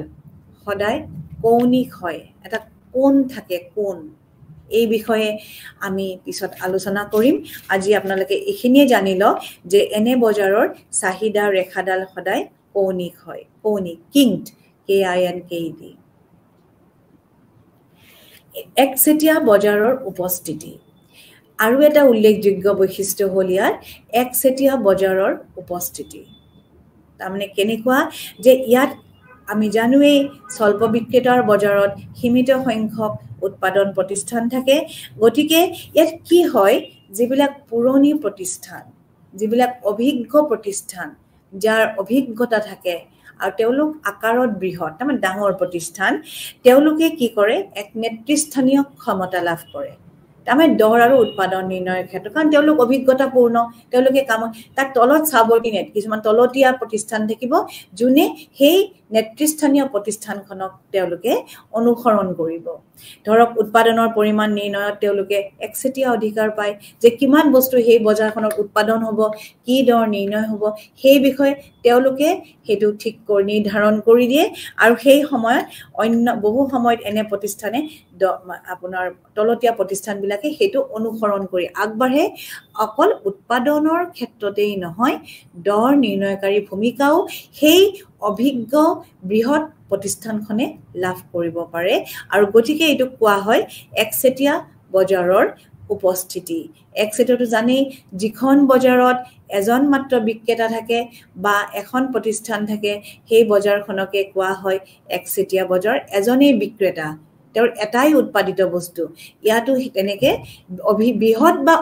সদায় কৌণিক হয়। এটা কোন থাকে কোন এই বিষয়ে আমি পিছত আলোচনা কৰিম। আজি আপোনালোকে এইখিনিয়ে জানি লওক যে এনে বজাৰৰ চাহিদা ৰেখাডাল সদায় কৌণিক হয় কৌণিক কিংট কে আই এন কে ডি একচেটীয়া বজাৰৰ উপস্থিতি। আৰু এটা উল্লেখযোগ্য বৈশিষ্ট্য হ'ল ইয়াৰ একচেটীয়া বজাৰৰ উপস্থিতি। তাৰমানে কেনেকুৱা যে ইয়াত আমি জানোৱেই স্বল্প বিক্ৰেতাৰ বজাৰত সীমিত সংখ্যক উৎপাদন প্ৰতিষ্ঠান থাকে। গতিকে ইয়াত কি হয় যিবিলাক পুৰণি প্ৰতিষ্ঠান যিবিলাক অভিজ্ঞ প্ৰতিষ্ঠান যাৰ অভিজ্ঞতা থাকে আৰু তেওঁলোক আকাৰত বৃহৎ তাৰমানে ডাঙৰ প্ৰতিষ্ঠান তেওঁলোকে কি কৰে? এক নেতৃস্থানীয় ক্ষমতা লাভ কৰে। তাৰমানে দৰ আৰু উৎপাদন নিৰ্ণয়ৰ ক্ষেত্ৰত কাৰণ তেওঁলোক অভিজ্ঞতাপূৰ্ণ তেওঁলোকে কাম তাৰ তলত চাবৰ্ডিনেট কিছুমান তলতীয়া প্ৰতিষ্ঠান থাকিব যোনে সেই নেতৃস্থানীয় প্ৰতিষ্ঠানখনক তেওঁলোকে অনুসৰণ কৰিব। ধৰক উৎপাদনৰ পৰিমাণ নিৰ্ণয়ত তেওঁলোকে একচেটীয়া অধিকাৰ পায় যে কিমান বস্তু সেই বজাৰখনত উৎপাদন হ'ব কি দৰ নিৰ্ণয় হ'ব সেই বিষয়ে তেওঁলোকে সেইটো ঠিক কৰি নিৰ্ধাৰণ কৰি দিয়ে আৰু সেই সময়ত অন্য বহু সময়ত এনে প্ৰতিষ্ঠানে আপোনাৰ তলতীয়া প্ৰতিষ্ঠানবিলাকে সেইটো অনুসৰণ কৰি আগবাঢ়ে অকল উৎপাদনৰ ক্ষেত্ৰতেই নহয় দৰ নিৰ্ণয়কাৰী ভূমিকাও সেই অভিজ্ঞ বৃহৎ প্ৰতিষ্ঠানখনে লাভ কৰিব পাৰে। আৰু গতিকে এইটো কোৱা হয় একচেটীয়া বজাৰৰ উপস্থিতি। একচেটিয়াটো জানেই যিখন বজাৰত এজন মাত্ৰ বিক্ৰেতা থাকে বা এখন প্ৰতিষ্ঠান থাকে সেই বজাৰখনকে কোৱা হয় একচেটীয়া বজাৰ। এজনেই বিক্ৰেতা তেওঁৰ এটাই উৎপাদিত বস্তু। ইয়াতো তেনেকে অভি বৃহৎ বা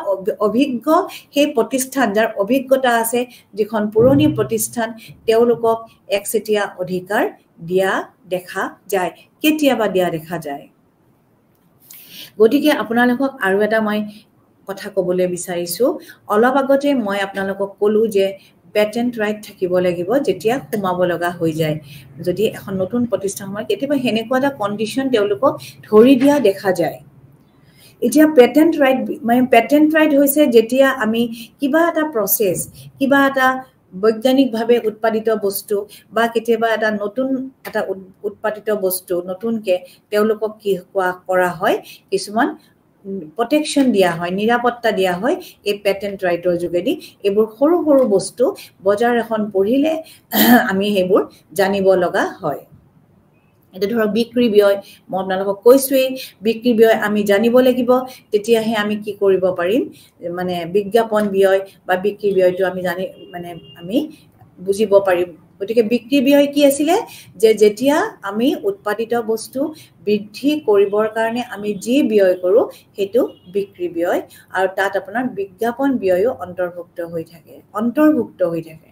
অভিজ্ঞ সেই প্ৰতিষ্ঠান যাৰ অভিজ্ঞতা আছে যিখন পুৰণি প্ৰতিষ্ঠান তেওঁলোকক একচেটীয়া অধিকাৰ দিয়া দেখা যায় কেতিয়াবা দিয়া দেখা যায়। গতিকে আপোনালোকক আৰু এটা মই কথা ক'বলৈ বিচাৰিছোঁ। অলপ আগতে মই আপোনালোকক ক'লোঁ যে পেটেণ্ট ৰাইট থাকিব লাগিব যেতিয়া সোমাব লগা হৈ যায়। যদি এখন নতুন প্ৰতিষ্ঠান হয় কেতিয়াবা সেনেকুৱা এটা কণ্ডিশ্যন তেওঁলোকক ধৰি দিয়া দেখা যায়। এতিয়া পেটেণ্ট ৰাইট মানে পেটেণ্ট ৰাইট হৈছে যেতিয়া আমি কিবা এটা প্ৰচেছ কিবা এটা বৈজ্ঞানিকভাৱে উৎপাদিত বস্তু বা কেতিয়াবা এটা নতুন এটা উৎপাদিত বস্তু নতুনকৈ তেওঁলোকক কি কোৱা কৰা হয় কিছুমান প্ৰটেকশ্যন দিয়া হয় নিৰাপত্তা দিয়া হয় এই পেটেণ্ট ৰাইটৰ যোগেদি। এইবোৰ সৰু সৰু বস্তু বজাৰ এখন পঢ়িলে আমি সেইবোৰ জানিব লগা হয়। এতিয়া ধৰক বিক্ৰী ব্যয় মই আপোনালোকক কৈছোৱেই বিক্ৰী ব্যয় আমি জানিব লাগিব তেতিয়াহে আমি কি কৰিব পাৰিম? মানে বিজ্ঞাপন ব্যয় বা বিক্ৰী ব্যয়টো আমি জানি মানে আমি বুজিব পাৰিম। গতিকে বিক্ৰী ব্যয় কি আছিলে? যে যেতিয়া আমি উৎপাদিত বস্তু বৃদ্ধি কৰিবৰ কাৰণে আমি যি ব্যয় কৰোঁ সেইটো বিক্ৰী ব্যয়। আৰু তাত আপোনাৰ বিজ্ঞাপন ব্যয়ো অন্তৰ্ভুক্ত হৈ থাকে অন্তৰ্ভুক্ত হৈ থাকে।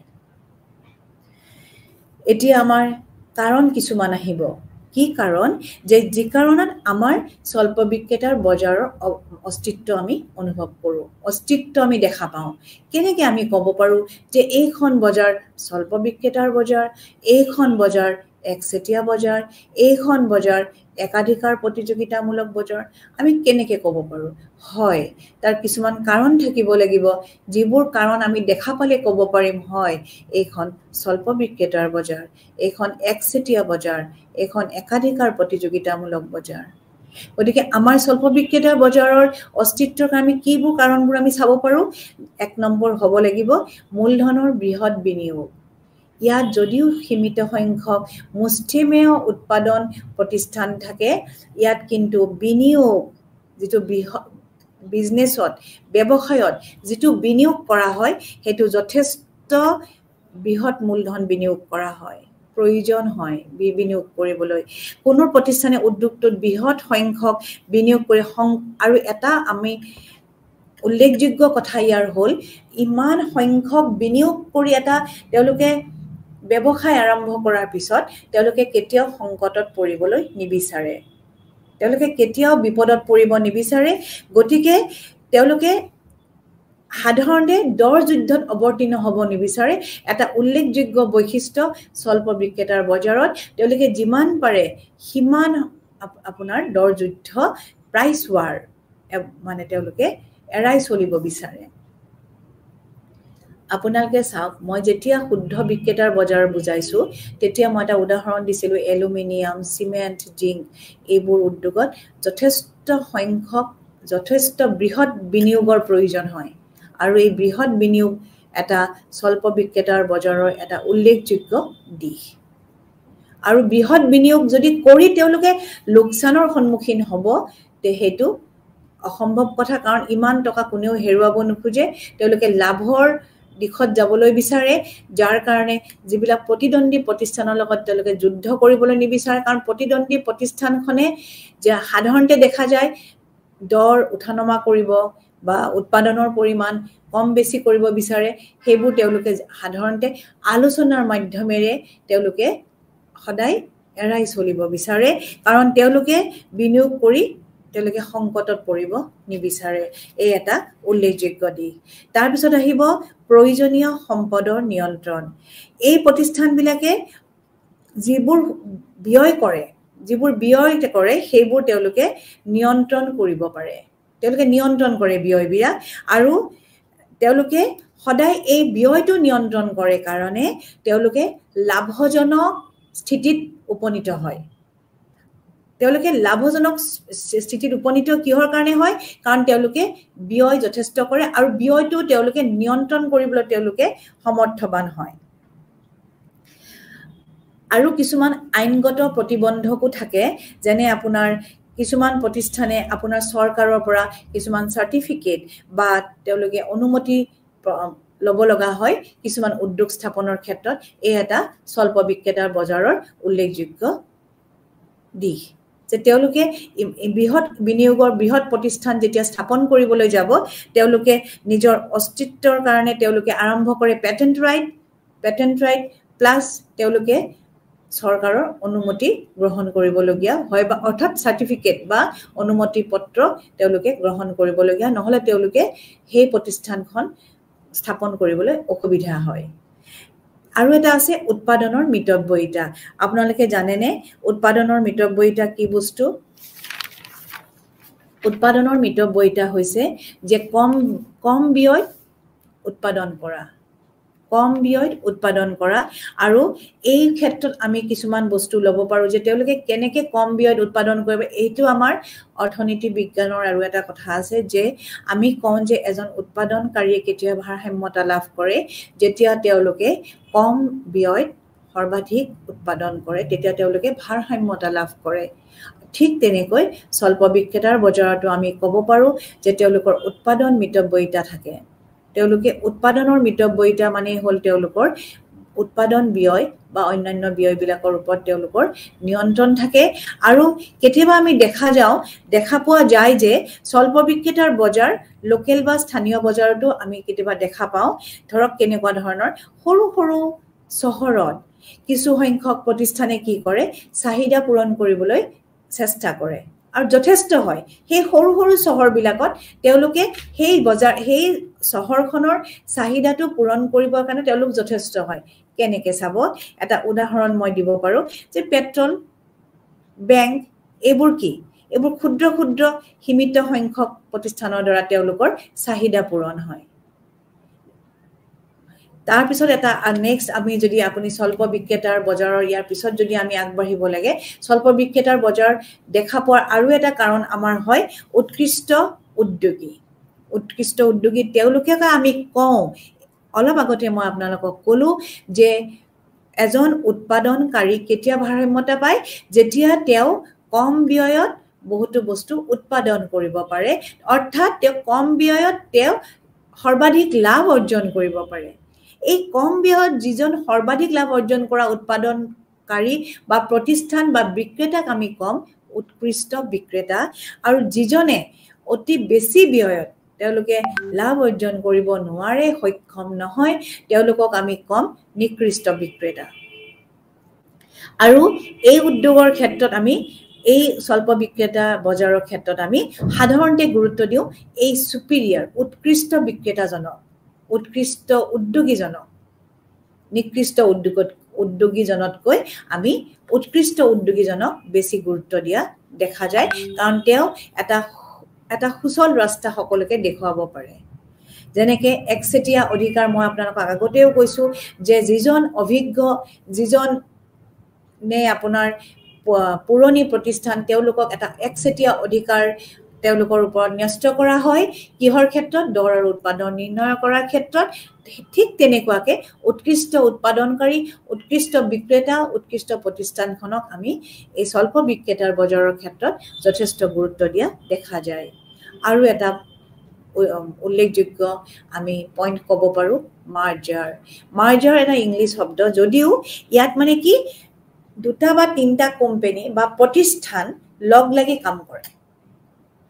এতিয়া আমাৰ কাৰণ কিছুমান আহিব। কি কাৰণ যে যি কাৰণত আমাৰ স্বল্প বিক্ৰেতাৰ বজাৰৰ অস্তিত্ব আমি অনুভৱ কৰোঁ অস্তিত্ব আমি দেখা পাওঁ। কেনেকৈ আমি ক'ব পাৰোঁ যে এইখন বজাৰ স্বল্প বিক্ৰেতাৰ বজাৰ এইখন বজাৰ একচেটীয়া বজাৰ এইখন বজাৰ একাধিকাৰ প্ৰতিযোগিতামূলক বজাৰ আমি কেনেকৈ ক'ব পাৰোঁ? হয় তাৰ কিছুমান কাৰণ থাকিব লাগিব যিবোৰ কাৰণ আমি দেখা পালে ক'ব পাৰিম হয় এইখন স্বল্প বিক্ৰেতাৰ বজাৰ এইখন একচেটীয়া বজাৰ এইখন একাধিকাৰ প্ৰতিযোগিতামূলক বজাৰ। গতিকে আমাৰ স্বল্প বিক্ৰেতাৰ বজাৰৰ অস্তিত্বৰ আমি কিবোৰ কাৰণবোৰ আমি চাব পাৰোঁ? এক নম্বৰ হ'ব লাগিব মূলধনৰ বৃহৎ বিনিয়োগ। ইয়াত যদিও সীমিত সংখ্যক মুষ্টিমেয় উৎপাদন প্ৰতিষ্ঠান থাকে ইয়াত কিন্তু বিনিয়োগ যিটো বৃহৎ বিজনেছত ব্যৱসায়ত যিটো বিনিয়োগ কৰা হয় সেইটো যথেষ্ট বৃহৎ মূলধন বিনিয়োগ কৰা হয়। প্ৰয়োজন হয় বিনিয়োগ কৰিবলৈ। কোনো প্ৰতিষ্ঠানে উদ্যোগটোত বৃহৎ সংখ্যক বিনিয়োগ কৰি সং আৰু এটা আমি উল্লেখযোগ্য কথা ইয়াৰ হ'ল ইমান সংখ্যক বিনিয়োগ কৰি এটা তেওঁলোকে ব্যৱসায় আৰম্ভ কৰাৰ পিছত তেওঁলোকে কেতিয়াও সংকটত পৰিবলৈ নিবিচাৰে। তেওঁলোকে কেতিয়াও বিপদত পৰিব নিবিচাৰে। গতিকে তেওঁলোকে সাধাৰণতে দৰ যুদ্ধত অৱতীৰ্ণ হ'ব নিবিচাৰে। এটা উল্লেখযোগ্য বৈশিষ্ট্য স্বল্প বিক্ৰেতাৰ বজাৰত তেওঁলোকে যিমান পাৰে সিমান আপোনাৰ দৰ যুদ্ধ প্ৰাইচ ৱাৰ মানে তেওঁলোকে এৰাই চলিব বিচাৰে। আপোনালোকে চাওক মই যেতিয়া শুদ্ধ বিক্ৰেতাৰ বজাৰ বুজাইছোঁ তেতিয়া মই এটা উদাহৰণ দিছিলোঁ এলুমিনিয়াম চিমেণ্ট জিংক এইবোৰ উদ্যোগত যথেষ্ট সংখ্যক যথেষ্ট বৃহৎ বিনিয়োগৰ প্ৰয়োজন হয়। আৰু এই বৃহৎ বিনিয়োগ এটা স্বল্প বিক্ৰেতাৰ বজাৰৰ এটা উল্লেখযোগ্য দিশ। আৰু বৃহৎ বিনিয়োগ যদি কৰি তেওঁলোকে লোকচানৰ সন্মুখীন হ'ব তে সেইটো অসম্ভৱ কথা। কাৰণ ইমান টকা কোনেও হেৰুৱাব নোখোজে। তেওঁলোকে লাভৰ দিশত যাবলৈ বিচাৰে যাৰ কাৰণে যিবিলাক প্ৰতিদ্বন্দ্বী প্ৰতিষ্ঠানৰ লগত তেওঁলোকে যুদ্ধ কৰিবলৈ নিবিচাৰে কাৰণ প্ৰতিদ্বন্দ্বী প্ৰতিষ্ঠানখনে যে সাধাৰণতে দেখা যায় দৰ উঠা নমা কৰিব বা উৎপাদনৰ পৰিমাণ কম বেছি কৰিব বিচাৰে সেইবোৰ তেওঁলোকে সাধাৰণতে আলোচনাৰ মাধ্যমেৰে তেওঁলোকে সদায় এৰাই চলিব বিচাৰে কাৰণ তেওঁলোকে বিনিয়োগ কৰি তেওঁলোকে সংকটত পৰিব নিবিচাৰে এই এটা উল্লেখযোগ্য দিশ। তাৰপিছত আহিব প্ৰয়োজনীয় সম্পদৰ নিয়ন্ত্ৰণ। এই প্ৰতিষ্ঠানবিলাকে যিবোৰ ব্যয় কৰে যিবোৰ ব্যয় কৰে সেইবোৰ তেওঁলোকে নিয়ন্ত্ৰণ কৰিব পাৰে। তেওঁলোকে নিয়ন্ত্ৰণ কৰে ব্যয়বিলাক আৰু তেওঁলোকে সদায় এই ব্যয়টো নিয়ন্ত্ৰণ কৰে কাৰণে তেওঁলোকে লাভজনক স্থিতিত উপনীত হয়। তেওঁলোকে লাভজনক স্থিতিত উপনীত কিহৰ কাৰণে হয়? কাৰণ তেওঁলোকে ব্যয় যথেষ্ট কৰে আৰু ব্যয়টো তেওঁলোকে নিয়ন্ত্ৰণ কৰিবলৈ তেওঁলোকে সমৰ্থবান হয়। আৰু কিছুমান আইনগত প্ৰতিবন্ধকো থাকে যেনে আপোনাৰ কিছুমান প্ৰতিষ্ঠানে আপোনাৰ চৰকাৰৰ পৰা কিছুমান চাৰ্টিফিকেট বা তেওঁলোকে অনুমতি ল'ব লগা হয় কিছুমান উদ্যোগ স্থাপনৰ ক্ষেত্ৰত। এই এটা স্বল্প বিক্ৰেতাৰ বজাৰৰ উল্লেখযোগ্য দিশ। যে তেওঁলোকে বৃহৎ বিনিয়োগৰ বৃহৎ প্ৰতিষ্ঠান যেতিয়া স্থাপন কৰিবলৈ যাব তেওঁলোকে নিজৰ অস্তিত্বৰ কাৰণে তেওঁলোকে আৰম্ভ কৰে patent right patent right plus তেওঁলোকে চৰকাৰৰ অনুমতি গ্ৰহণ কৰিবলগীয়া হয় বা অৰ্থাৎ চাৰ্টিফিকেট বা অনুমতি পত্ৰ তেওঁলোকে গ্ৰহণ কৰিবলগীয়া নহ'লে তেওঁলোকে সেই প্ৰতিষ্ঠানখন স্থাপন কৰিবলৈ অসুবিধা হয়। আৰু এটা আছে উৎপাদনৰ মিতব্যয়িতা। আপোনালোকে জানেনে উৎপাদনৰ মিতব্যয়িতা কি বস্তু? উৎপাদনৰ মিতব্যয়িতা হৈছে যে কম কম ব্যয়ত উৎপাদন কৰা। কম ব্যয়ত উৎপাদন কৰা আৰু এই ক্ষেত্ৰত আমি কিছুমান বস্তু ল'ব পাৰোঁ যে তেওঁলোকে কেনেকৈ কম ব্যয়ত উৎপাদন কৰিব এইটো আমাৰ অৰ্থনীতি বিজ্ঞানৰ আৰু এটা কথা আছে যে আমি কওঁ যে এজন উৎপাদনকাৰীয়ে কেতিয়া ভাৰসাম্যতা লাভ কৰে যেতিয়া তেওঁলোকে কম ব্যয়ত সৰ্বাধিক উৎপাদন কৰে তেতিয়া তেওঁলোকে ভাৰসাম্যতা লাভ কৰে। ঠিক তেনেকৈ স্বল্প বিক্ৰেতাৰ বজাৰতো আমি ক'ব পাৰোঁ যে তেওঁলোকৰ উৎপাদন মিতব্যয়িতা থাকে। তেওঁলোকে উৎপাদনৰ মিতব্যয়িতা মানে হ'ল তেওঁলোকৰ উৎপাদন ব্যয় বা অন্যান্য ব্যয়বিলাকৰ ওপৰত তেওঁলোকৰ নিয়ন্ত্ৰণ থাকে। আৰু কেতিয়াবা আমি দেখা যাওঁ দেখা পোৱা যায় যে স্বল্প বিক্ৰেতাৰ বজাৰ লোকেল বা স্থানীয় বজাৰতো আমি কেতিয়াবা দেখা পাওঁ। ধৰক কেনেকুৱা ধৰণৰ সৰু সৰু চহৰত কিছু সংখ্যক প্ৰতিষ্ঠানে কি কৰে চাহিদা পূৰণ কৰিবলৈ চেষ্টা কৰে। আৰু যথেষ্ট হয়। সেই সৰু সৰু চহৰবিলাকত তেওঁলোকে সেই বজাৰ সেই চহৰখনৰ চাহিদাটো পূৰণ কৰিবৰ কাৰণে তেওঁলোক যথেষ্ট হয়। কেনেকৈ চাব? এটা উদাহৰণ মই দিব পাৰোঁ যে পেট্ৰল বেংক এইবোৰ কি? এইবোৰ ক্ষুদ্ৰ ক্ষুদ্ৰ সীমিত সংখ্যক প্ৰতিষ্ঠানৰ দ্বাৰা তেওঁলোকৰ চাহিদা পূৰণ হয়। তাৰপিছত এটা নেক্সট আমি যদি আপুনি স্বল্প বিক্ৰেতাৰ বজাৰৰ ইয়াৰ পিছত যদি আমি আগবাঢ়িব লাগে স্বল্প বিক্ৰেতাৰ বজাৰ দেখা পোৱাৰ আৰু এটা কাৰণ আমাৰ হয় উৎকৃষ্ট উদ্যোগী। উৎকৃষ্ট উদ্যোগী তেওঁলোকে আমি কওঁ অলপ আগতে মই আপোনালোকক ক'লোঁ যে এজন উৎপাদনকাৰী কেতিয়া ভাৰসাম্যতা পায়? যেতিয়া তেওঁ কম ব্যয়ত বহুতো বস্তু উৎপাদন কৰিব পাৰে অৰ্থাৎ তেওঁ কম ব্যয়ত তেওঁ সৰ্বাধিক লাভ অৰ্জন কৰিব পাৰে। এই কম ব্যয়ত যিজন সৰ্বাধিক লাভ অৰ্জন কৰা উৎপাদনকাৰী বা প্ৰতিষ্ঠান বা বিক্ৰেতাক আমি ক'ম উৎকৃষ্ট বিক্ৰেতা আৰু যিজনে অতি বেছি ব্যয়ত তেওঁলোকে লাভ অৰ্জন কৰিব নোৱাৰে সক্ষম নহয় তেওঁলোকক আমি ক'ম নিকৃষ্ট বিক্ৰেতা। আৰু এই উদ্যোগৰ ক্ষেত্ৰত আমি এই স্বল্প বিক্ৰেতা বজাৰৰ ক্ষেত্ৰত আমি সাধাৰণতে গুৰুত্ব দিওঁ এই চুপিৰিয়াৰ উৎকৃষ্ট বিক্ৰেতাজনক। উৎকৃষ্ট উদ্যোগীজনক। নিকৃষ্ট উদ্যোগত উদ্যোগীজনতকৈ আমি উৎকৃষ্ট উদ্যোগীজনক বেছি গুৰুত্ব দিয়া দেখা যায়। কাৰণ তেওঁ এটা এটা সুচল ৰাস্তা সকলোকে দেখুৱাব পাৰে। যেনেকৈ একচেটীয়া অধিকাৰ মই আপোনালোকক আগতেও কৈছোঁ যে যিজন অভিজ্ঞ যিজন নে আপোনাৰ পুৰণি প্ৰতিষ্ঠান তেওঁলোকক এটা একচেটীয়া অধিকাৰ তেওঁলোকৰ ওপৰত ন্যস্ত কৰা হয়। কিহৰ ক্ষেত্ৰত? দৰ আৰু উৎপাদন নিৰ্ণয় কৰাৰ ক্ষেত্ৰত। ঠিক তেনেকুৱাকে উৎকৃষ্ট উৎপাদনকাৰী উৎকৃষ্ট বিক্ৰেতা উৎকৃষ্ট প্ৰতিষ্ঠানখনক আমি এই স্বল্প বিক্ৰেতাৰ বজাৰৰ ক্ষেত্ৰত যথেষ্ট গুৰুত্ব দিয়া দেখা যায়। আৰু এটা উল্লেখযোগ্য আমি পইণ্ট ক'ব পাৰোঁ মাৰ্জাৰ মাৰ্জাৰ এটা ইংলিছ শব্দ যদিও ইয়াত মানে কি দুটা বা তিনিটা কোম্পেনী বা প্ৰতিষ্ঠান লগ লাগি কাম কৰে।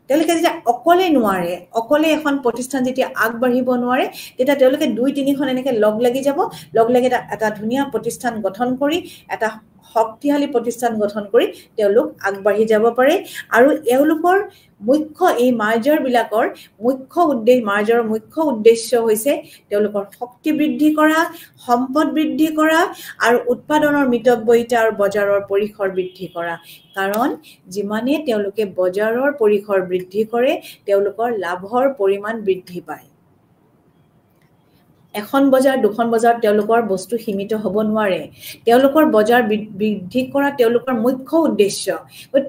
তেওঁলোকে যেতিয়া অকলে নোৱাৰে অকলে এখন প্ৰতিষ্ঠান যেতিয়া আগবাঢ়িব নোৱাৰে তেতিয়া তেওঁলোকে দুই তিনিখন এনেকৈ লগ লাগি যাব। লগ লাগি এটা এটা ধুনীয়া প্ৰতিষ্ঠান গঠন কৰি এটা শক্তিশালী প্ৰতিষ্ঠান গঠন কৰি তেওঁলোক আগবাঢ়ি যাব পাৰে। আৰু এওঁলোকৰ মুখ্য এই মাৰ্জাৰবিলাকৰ মুখ্য উদ্দেশ্য মাৰ্জাৰৰ মুখ্য উদ্দেশ্য হৈছে তেওঁলোকৰ শক্তি বৃদ্ধি কৰা সম্পদ বৃদ্ধি কৰা আৰু উৎপাদনৰ মিতব্যয়িতা আৰু বজাৰৰ পৰিসৰ বৃদ্ধি কৰা। কাৰণ যিমানে তেওঁলোকে বজাৰৰ পৰিসৰ বৃদ্ধি কৰে তেওঁলোকৰ লাভৰ পৰিমাণ বৃদ্ধি পায়। এখন বজাৰ দুখন বজাৰত তেওঁলোকৰ বস্তু সীমিত হ'ব নোৱাৰে। তেওঁলোকৰ বজাৰ বৃদ্ধি কৰা তেওঁলোকৰ মুখ্য উদ্দেশ্য।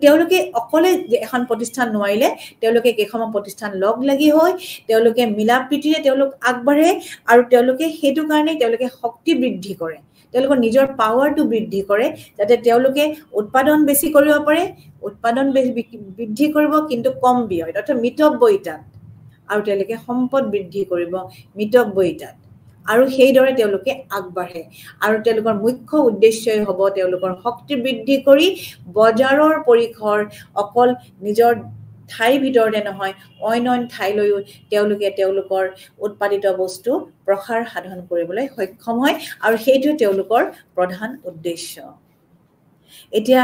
তেওঁলোকে অকলে এখন প্ৰতিষ্ঠান নোৱাৰিলে তেওঁলোকে কেইখনমান প্ৰতিষ্ঠান লগ লাগি হৈ তেওঁলোকে মিলা প্ৰীতিৰে তেওঁলোক আগবাঢ়ে আৰু তেওঁলোকে সেইটো কাৰণেই তেওঁলোকে শক্তি বৃদ্ধি কৰে। তেওঁলোকৰ নিজৰ পাৱাৰটো বৃদ্ধি কৰে যাতে তেওঁলোকে উৎপাদন বেছি কৰিব পাৰে উৎপাদন বৃদ্ধি কৰিব কিন্তু কম ব্যয় অৰ্থাৎ মিতব্যয়িতাত আৰু তেওঁলোকে সম্পদ বৃদ্ধি কৰিব মিতব্যয়িতাত আৰু সেইদৰে তেওঁলোকে আগবাঢ়ে। আৰু তেওঁলোকৰ মুখ্য উদ্দেশ্যই হ'ব তেওঁলোকৰ শক্তি বৃদ্ধি কৰি বজাৰৰ পৰিসৰ অকল নিজৰ ঠাইৰ ভিতৰতে নহয় অইন অইন ঠাইলৈও তেওঁলোকে তেওঁলোকৰ উৎপাদিত বস্তু প্ৰসাৰ সাধন কৰিবলৈ সক্ষম হয় আৰু সেইটোৱে তেওঁলোকৰ প্ৰধান উদ্দেশ্য। এতিয়া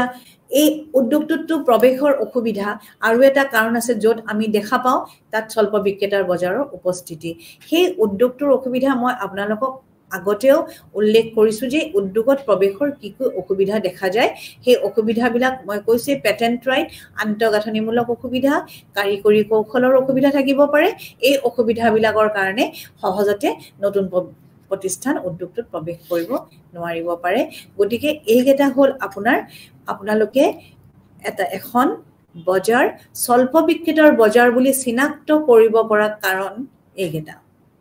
এই উদ্যোগটোততো প্ৰৱেশৰ অসুবিধা। আৰু এটা কাৰণ আছে য'ত আমি দেখা পাওঁ তাত স্বল্প বিক্ৰেতাৰ বজাৰৰ উপস্থিতি। সেই উদ্যোগটোৰ অসুবিধা মই আপোনালোকক আগতেও উল্লেখ কৰিছোঁ যে উদ্যোগত প্ৰৱেশৰ কি কি অসুবিধা দেখা যায়। সেই অসুবিধাবিলাক মই কৈছোঁ পেটেণ্ট ৰাইট আন্তঃগাঁথনিমূলক অসুবিধা কাৰিকৰী কৌশলৰ অসুবিধা থাকিব পাৰে। এই অসুবিধাবিলাকৰ কাৰণে সহজতে নতুন প্ৰতিষ্ঠান উদ্যোগটোত প্ৰৱেশ কৰিব নোৱাৰিব পাৰে। গতিকে এইকেইটা হ'ল আপোনাৰ আপোনালোকে এটা এখন বজাৰ স্বল্প বিক্ৰেতাৰ বজাৰ বুলি চিনাক্ত কৰিব পৰা কাৰণ এইকেইটা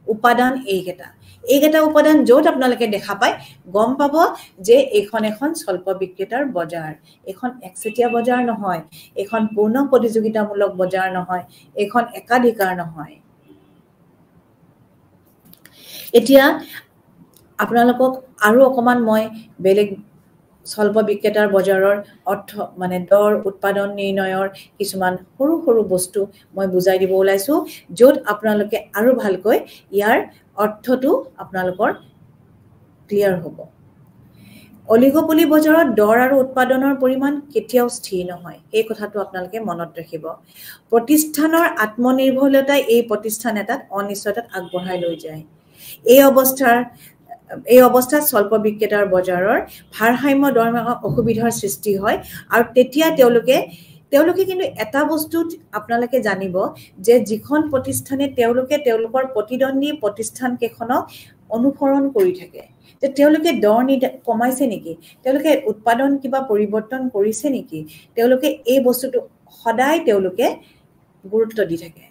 উপাদান এইকেইটা। এইকেইটা উপাদান য'ত আপোনালোকে দেখা পায় গম পাব যে এইখন এখন স্বল্প বিক্ৰেতাৰ বজাৰ। এইখন একচেটীয়া বজাৰ নহয় এইখন পূৰ্ণ প্ৰতিযোগিতামূলক বজাৰ নহয় এইখন একাধিকাৰ নহয়। এতিয়া আপোনালোকক আৰু অকণমান মই বেলেগ স্বল্প বিক্ৰেতাৰ বজাৰৰ অৰ্থ মানে দৰ উৎপাদন নিৰ্ণয়ৰ কিছুমান সৰু সৰু বস্তু মই বুজাই দিব ওলাইছোঁ য'ত আপোনালোকে আৰু ভালকৈ ইয়াৰ অৰ্থটো আপোনালোকৰ ক্লিয়াৰ হ'ব। অলিগপলি বজাৰত দৰ আৰু উৎপাদনৰ পৰিমাণ কেতিয়াও স্থিৰ নহয় সেই কথাটো আপোনালোকে মনত ৰাখিব। প্ৰতিষ্ঠানৰ আত্মনিৰ্ভৰশীলতাই এই প্ৰতিষ্ঠান এটাত অনিশ্চয়তাত আগবঢ়াই লৈ যায়। এই অৱস্থাৰ এই অৱস্থাত স্বল্প বিক্ৰেতাৰ বজাৰৰ ভাৰসাম্য দৰমহা অসুবিধাৰ সৃষ্টি হয় আৰু তেতিয়া তেওঁলোকে তেওঁলোকে কিন্তু এটা বস্তুত আপোনালোকে জানিব যে যিখন প্ৰতিষ্ঠানে তেওঁলোকে তেওঁলোকৰ প্ৰতিদ্বন্দ্বী প্ৰতিষ্ঠানকেইখনক অনুসৰণ কৰি থাকে। যে তেওঁলোকে দৰ নিৰ্ধাৰ কমাইছে নেকি? তেওঁলোকে উৎপাদন কিবা পৰিৱৰ্তন কৰিছে নেকি? তেওঁলোকে এই বস্তুটো সদায় তেওঁলোকে গুৰুত্ব দি থাকে।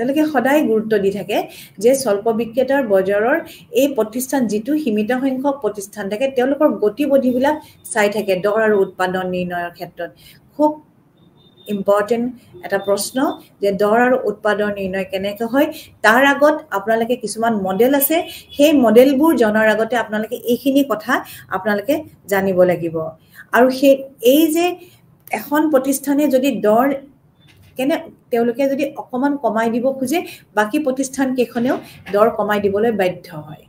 তেওঁলোকে সদায় গুৰুত্ব দি থাকে যে স্বল্প বিক্ৰেতাৰ বজাৰৰ এই প্ৰতিষ্ঠান যিটো সীমিত সংখ্যক প্ৰতিষ্ঠান থাকে তেওঁলোকৰ গতিবিধিবিলাক চাই থাকে দৰ আৰু উৎপাদন নিৰ্ণয়ৰ ক্ষেত্ৰত। খুব ইম্পৰ্টেণ্ট এটা প্ৰশ্ন যে দৰ আৰু উৎপাদন নিৰ্ণয় কেনেকৈ হয় তাৰ আগত আপোনালোকে কিছুমান মডেল আছে সেই মডেলবোৰ জনাৰ আগতে আপোনালোকে এইখিনি কথা আপোনালোকে জানিব লাগিব। আৰু সেই এই যে এখন প্ৰতিষ্ঠানে যদি দৰ কেনে তেওঁলোকে যদি অকণমান কমাই দিব খোজে বাকী প্ৰতিষ্ঠানকেইখনেও দৰ কমাই দিবলৈ বাধ্য হয়।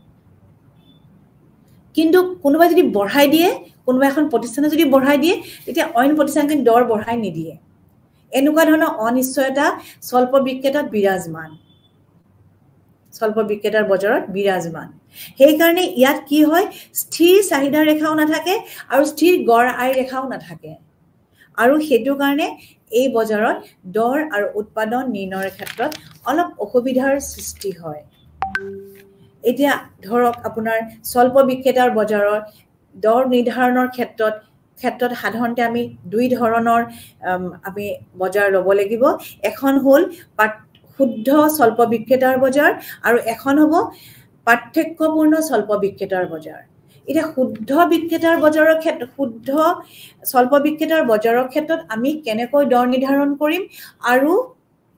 কিন্তু কোনোবাই যদি বঢ়াই দিয়ে কোনোবা এখন প্ৰতিষ্ঠানে যদি বঢ়াই দিয়ে তেতিয়া অইন প্ৰতিষ্ঠানখিনি দৰ বঢ়াই নিদিয়ে। এনেকুৱা ধৰণৰ অনিশ্চয়তা স্বল্প বিক্ৰেতাত বিৰাজমান। স্বল্প বিক্ৰেতাৰ বজাৰত বিৰাজমান। সেইকাৰণে ইয়াত কি হয় স্থিৰ চাহিদা ৰেখাও নাথাকে আৰু স্থিৰ গড় আয় ৰেখাও নাথাকে। আৰু সেইটো কাৰণে এই বজাৰত দৰ আৰু উৎপাদন নিৰ্ণয়ৰ ক্ষেত্ৰত অলপ অসুবিধাৰ সৃষ্টি হয়। এতিয়া ধৰক আপোনাৰ স্বল্প বিক্ৰেতাৰ বজাৰৰ দৰ নিৰ্ধাৰণৰ ক্ষেত্ৰত ক্ষেত্ৰত সাধাৰণতে আমি দুই ধৰণৰ আমি বজাৰ ল'ব লাগিব। এখন হ'ল শুদ্ধ স্বল্প বিক্ৰেতাৰ বজাৰ আৰু এখন হ'ব পাৰ্থক্যপূৰ্ণ স্বল্প বিক্ৰেতাৰ বজাৰ। এতিয়া শুদ্ধ বিক্ৰেতাৰ বজাৰৰ ক্ষেত্ৰত শুদ্ধ স্বল্প বিক্ৰেতাৰ বজাৰৰ ক্ষেত্ৰত আমি কেনেকৈ দৰ নিৰ্ধাৰণ কৰিম আৰু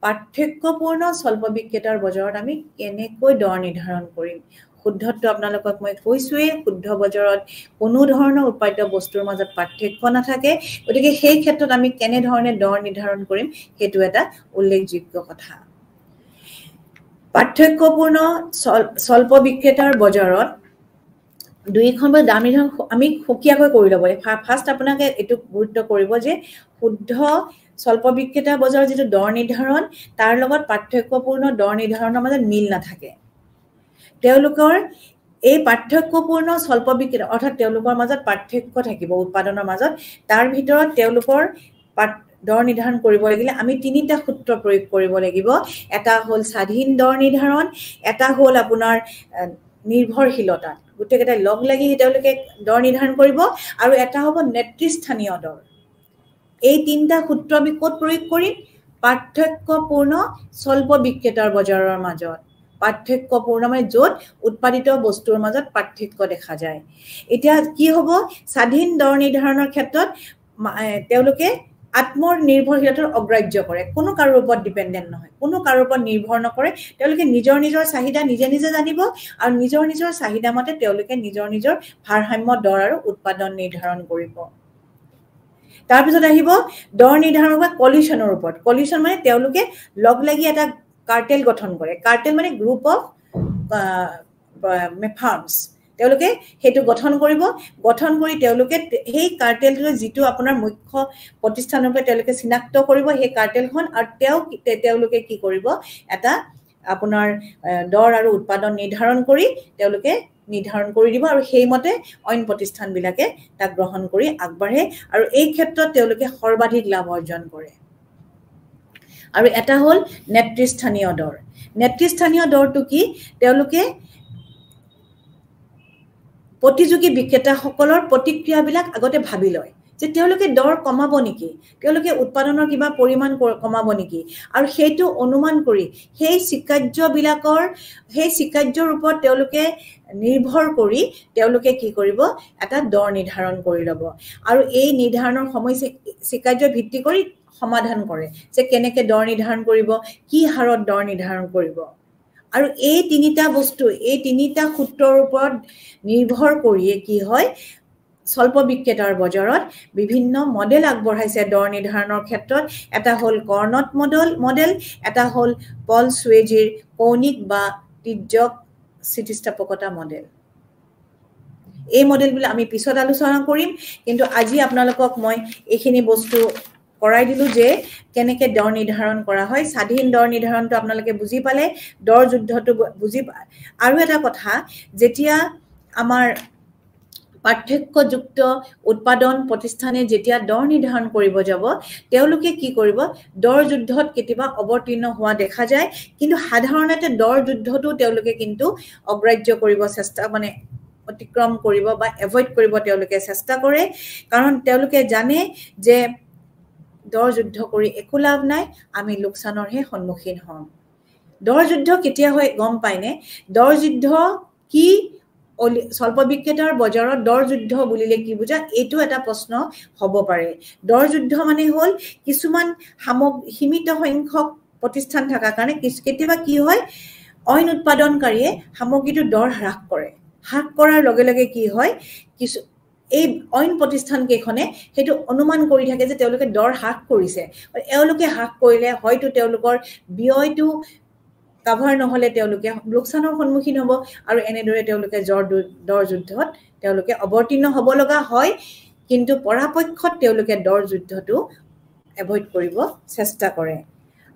পাৰ্থক্যপূৰ্ণ স্বল্প বিক্ৰেতাৰ বজাৰত আমি কেনেকৈ দৰ নিৰ্ধাৰণ কৰিম? শুদ্ধটো আপোনালোকক মই কৈছোৱেই শুদ্ধ বজাৰত কোনো ধৰণৰ উৎপাদিত বস্তুৰ মাজত পাৰ্থক্য নাথাকে। গতিকে সেই ক্ষেত্ৰত আমি কেনেধৰণে দৰ নিৰ্ধাৰণ কৰিম সেইটো এটা উল্লেখযোগ্য কথা। পাৰ্থক্যপূৰ্ণ স্বল্প বিক্ৰেতাৰ বজাৰত দুইখন দাম নিৰ্ধাৰণ আমি সুকীয়াকৈ কৰি ল'ব লাগে। ফাৰ্ষ্ট আপোনালোকে এইটো গুৰুত্ব কৰিব যে শুদ্ধ স্বল্প বিক্ৰেতা বজাৰৰ যিটো দৰ নিৰ্ধাৰণ তাৰ লগত পাৰ্থক্যপূৰ্ণ দৰ নিৰ্ধাৰণৰ মাজত মিল নাথাকে। তেওঁলোকৰ এই পাৰ্থক্যপূৰ্ণ স্বল্প বিক্ৰেতা অৰ্থাৎ তেওঁলোকৰ মাজত পাৰ্থক্য থাকিব উৎপাদনৰ মাজত। তাৰ ভিতৰত তেওঁলোকৰ দৰ নিৰ্ধাৰণ কৰিব লাগিলে আমি তিনিটা সূত্ৰ প্ৰয়োগ কৰিব লাগিব। এটা হ'ল স্বাধীন দৰ নিৰ্ধাৰণ এটা হ'ল আপোনাৰ নিৰ্ভৰশীলতা। গোটেইকেইটাই লগ লাগি তেওঁলোকে দৰ নিৰ্ধাৰণ কৰিব আৰু এটা হ'ব নেতৃস্থানীয় দৰ এই তিনিটা সূত্ৰ আমি ক'ত প্ৰয়োগ কৰিম? পাৰ্থক্যপূৰ্ণ স্বল্প বিক্ৰেতাৰ বজাৰৰ মাজত। পাৰ্থক্যপূৰ্ণ মানে য'ত উৎপাদিত বস্তুৰ মাজত পাৰ্থক্য দেখা যায়। এতিয়া কি হ'ব? স্বাধীন দৰ নিৰ্ধাৰণৰ ক্ষেত্ৰত তেওঁলোকে আত্মনিৰ্ভৰশীলতাৰ অগ্ৰাহ্য কৰে। কোনো কাৰোৰ ওপৰত ডিপেণ্ডেণ্ট নহয়। কোনো কাৰোৰ ওপৰত নিৰ্ভৰ নকৰে। তেওঁলোকে নিজৰ নিজৰ চাহিদা নিজে নিজে জানিব আৰু নিজৰ নিজৰ চাহিদা মতে তেওঁলোকে নিজৰ নিজৰ ভাৰসাম্য দৰ আৰু উৎপাদন নিৰ্ধাৰণ কৰিব। তাৰপিছত আহিব দৰ নিৰ্ধাৰণ বা কলিউশ্যনৰ ওপৰত। কলিউশ্যন মানে তেওঁলোকে লগ লাগি এটা কাৰ্টেল গঠন কৰে। কাৰ্টেল মানে গ্ৰুপ অফ ফাৰ্মছ তেওঁলোকে সেইটো গঠন কৰিব। গঠন কৰি তেওঁলোকে সেই কাৰ্টেলটোৱে যিটো আপোনাৰ মুখ্য প্ৰতিষ্ঠানৰ পৰা তেওঁলোকে চিনাক্ত কৰিব সেই কাৰ্টেলখন আৰু তেওঁ তেওঁলোকে কি কৰিব? এটা আপোনাৰ দৰ আৰু উৎপাদন নিৰ্ধাৰণ কৰি তেওঁলোকে নিৰ্ধাৰণ কৰি দিব আৰু সেইমতে অইন প্ৰতিষ্ঠানবিলাকে তাক গ্ৰহণ কৰি আগবাঢ়ে আৰু এই ক্ষেত্ৰত তেওঁলোকে সৰ্বাধিক লাভ অৰ্জন কৰে। আৰু এটা হ'ল নেতৃস্থানীয় দৰ। নেতৃস্থানীয় দৰটো কি? তেওঁলোকে প্ৰতিযোগী বিক্ৰেতাসকলৰ প্ৰতিক্ৰিয়াবিলাক আগতে ভাবি লয় যে তেওঁলোকে দৰ কমাব নেকি? তেওঁলোকে উৎপাদনৰ কিবা পৰিমাণ কমাব নেকি? আৰু সেইটো অনুমান কৰি সেই চিকাৰ্যবিলাকৰ সেই চিকাৰ্যৰ ওপৰত তেওঁলোকে নিৰ্ভৰ কৰি তেওঁলোকে কি কৰিব? এটা দৰ নিৰ্ধাৰণ কৰি ল'ব। আৰু এই নিৰ্ধাৰণৰ সময় চিকাৰ্য ভিত্তি কৰি সমাধান কৰে যে কেনেকে দৰ নিৰ্ধাৰণ কৰিব কি হাৰত দৰ নিৰ্ধাৰণ কৰিব। আৰু এই তিনিটা বস্তু এই তিনিটা সূত্ৰৰ ওপৰত নিৰ্ভৰ কৰিয়ে কি হয় স্বল্প বিক্ৰেতাৰ বজাৰত বিভিন্ন মডেল আগবঢ়াইছে। দৰ নিৰ্ধাৰণৰ ক্ষেত্ৰত এটা হ'ল কৰ্ণত মডেল মডেল এটা হ'ল পল চুৱেজিৰ কৌণিক বা তিৰ্যক স্থিতিস্থাপকতা মডেল। এই মডেলবিলাক আমি পিছত আলোচনা কৰিম কিন্তু আজি আপোনালোকক মই এইখিনি বস্তু কৰাই দিলোঁ যে কেনেকৈ দৰ নিৰ্ধাৰণ কৰা হয়। স্বাধীন দৰ নিৰ্ধাৰণটো আপোনালোকে বুজি পালে। দৰ যুদ্ধটো বুজি আৰু এটা কথা যেতিয়া আমাৰ পাৰ্থক্যযুক্ত উৎপাদন প্ৰতিষ্ঠানে যেতিয়া দৰ নিৰ্ধাৰণ কৰিব যাব তেওঁলোকে কি কৰিব? দৰ যুদ্ধত কেতিয়াবা অৱতীৰ্ণ হোৱা দেখা যায়। কিন্তু সাধাৰণতে দৰ যুদ্ধটো তেওঁলোকে কিন্তু অগ্ৰাহ্য কৰিব চেষ্টা মানে অতিক্ৰম কৰিব বা এভইড কৰিব তেওঁলোকে চেষ্টা কৰে। কাৰণ তেওঁলোকে জানে যে দৰ যুদ্ধ কৰি একো লাভ নাই আমি লোকচানৰহে সন্মুখীন হ'ম। দৰ যুদ্ধ কেতিয়া হয় গম পায়নে দৰ যুদ্ধ কি স্বল্প বিক্ৰেতাৰ বজাৰত দৰ যুদ্ধ বুলিলে কি বুজা? এইটো এটা প্ৰশ্ন হ'ব পাৰে। দৰ যুদ্ধ মানে হ'ল কিছুমান সামগ্ৰী সীমিত সংখ্যক প্ৰতিষ্ঠান থকাৰ কাৰণে কেতিয়াবা কি হয় অইন উৎপাদনকাৰীয়ে সামগ্ৰীটো দৰ হ্ৰাস কৰে। হ্ৰাস কৰাৰ লগে লগে কি হয় কিছু এই অইন প্ৰতিষ্ঠানকেইখনে সেইটো অনুমান কৰি থাকে যে তেওঁলোকে দৰ হ্ৰাস কৰিছে। এওঁলোকে হ্ৰাস কৰিলে হয়তো তেওঁলোকৰ ব্যয়টো কাভাৰ নহ'লে তেওঁলোকে লোকচানৰ সন্মুখীন হ'ব আৰু এনেদৰে তেওঁলোকে জ্বৰ দৰ যুদ্ধত তেওঁলোকে অৱতীৰ্ণ হ'ব লগা হয়। কিন্তু পৰাপক্ষত তেওঁলোকে দৰ যুদ্ধটো এভইড কৰিব চেষ্টা কৰে।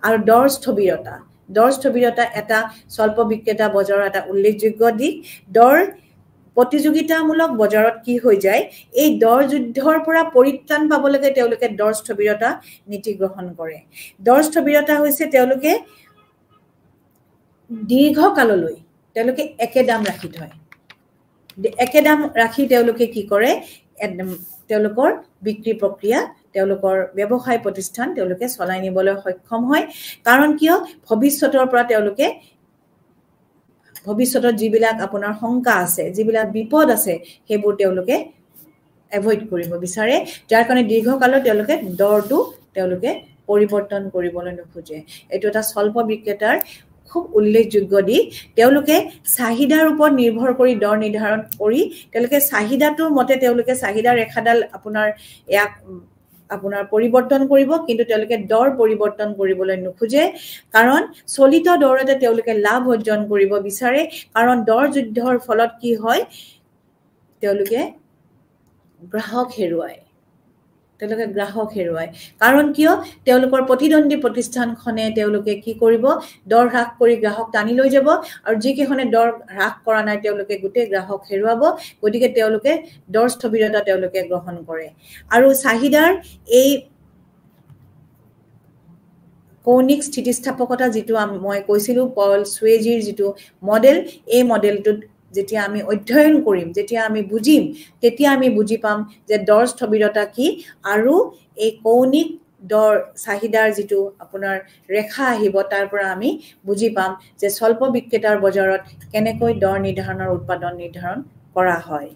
আৰু দৰ স্থবিৰতা দৰ স্থবিৰতা এটা স্বল্প বিক্ৰেতা বজাৰৰ এটা উল্লেখযোগ্য দিশ। দৰ প্ৰতিযোগিতামূলক বজাৰত কি হৈ যায় এই দৰ যুদ্ধৰ পৰা পৰিত্ৰাণ পাবলৈকে তেওঁলোকে দৰ স্থবিৰতা নীতি গ্ৰহণ কৰে। দৰ স্থবিৰতা হৈছে তেওঁলোকে দীৰ্ঘকাললৈ তেওঁলোকে একে দাম ৰাখি থয়। একে দাম ৰাখি তেওঁলোকে কি কৰে তেওঁলোকৰ বিক্ৰী প্ৰক্ৰিয়া তেওঁলোকৰ ব্যৱসায় প্ৰতিষ্ঠান তেওঁলোকে চলাই নিবলৈ সক্ষম হয়। কাৰণ কিয়? ভৱিষ্যতৰ পৰা তেওঁলোকে ভৱিষ্যতত যিবিলাক আপোনাৰ শংকা আছে যিবিলাক বিপদ আছে সেইবোৰ তেওঁলোকে এভইড কৰিব বিচাৰে। যাৰ কাৰণে দীৰ্ঘকালত তেওঁলোকে দৰটো তেওঁলোকে পৰিৱৰ্তন কৰিবলৈ নোখোজে। এইটো এটা স্বল্প বিক্ৰেতাৰ খুব উল্লেখযোগ্য দিশ। তেওঁলোকে চাহিদাৰ ওপৰত নিৰ্ভৰ কৰি দৰ নিৰ্ধাৰণ কৰি তেওঁলোকে চাহিদাটোৰ মতে তেওঁলোকে চাহিদা ৰেখাডাল আপোনাৰ ইয়াক আপোনাৰ পৰিৱৰ্তন কৰিব কিন্তু তেওঁলোকে দৰ পৰিৱৰ্তন কৰিবলৈ নোখোজে। কাৰণ চলিত দৰতে তেওঁলোকে লাভ অৰ্জন কৰিব বিচাৰে। কাৰণ দৰ যুদ্ধৰ ফলত কি হয়? তেওঁলোকে গ্ৰাহক হেৰুৱায়। তেওঁলোকে গ্ৰাহক হেৰুৱায়। কাৰণ কিয়? তেওঁলোকৰ প্ৰতিদ্বন্দ্বী প্ৰতিষ্ঠানখনে তেওঁলোকে কি কৰিব? দৰ হ্ৰাস কৰি গ্ৰাহক টানি লৈ যাব আৰু যিকেইখনে দৰ হ্ৰাস কৰা নাই তেওঁলোকে গোটেই গ্ৰাহক হেৰুৱাব গতিকে তেওঁলোকে দৰ স্থবিৰতা তেওঁলোকে গ্ৰহণ কৰে। আৰু চাহিদাৰ এই কৌণিক স্থিতিস্থাপকতা যিটো মই কৈছিলোঁ পল চুৱেজিৰ যিটো মডেল এই মডেলটোত যেতিয়া আমি অধ্যয়ন কৰিম যেতিয়া আমি বুজিম তেতিয়া আমি বুজি পাম যে দৰ স্থবিৰতা কি আৰু এই কৌণিক দৰ চাহিদাৰ যিটো আপোনাৰ ৰেখা আহিব তাৰ পৰা আমি বুজি পাম যে স্বল্প বিক্ৰেতাৰ বজাৰত কেনেকৈ দৰ নিৰ্ধাৰণৰ উৎপাদন নিৰ্ধাৰণ কৰা হয়।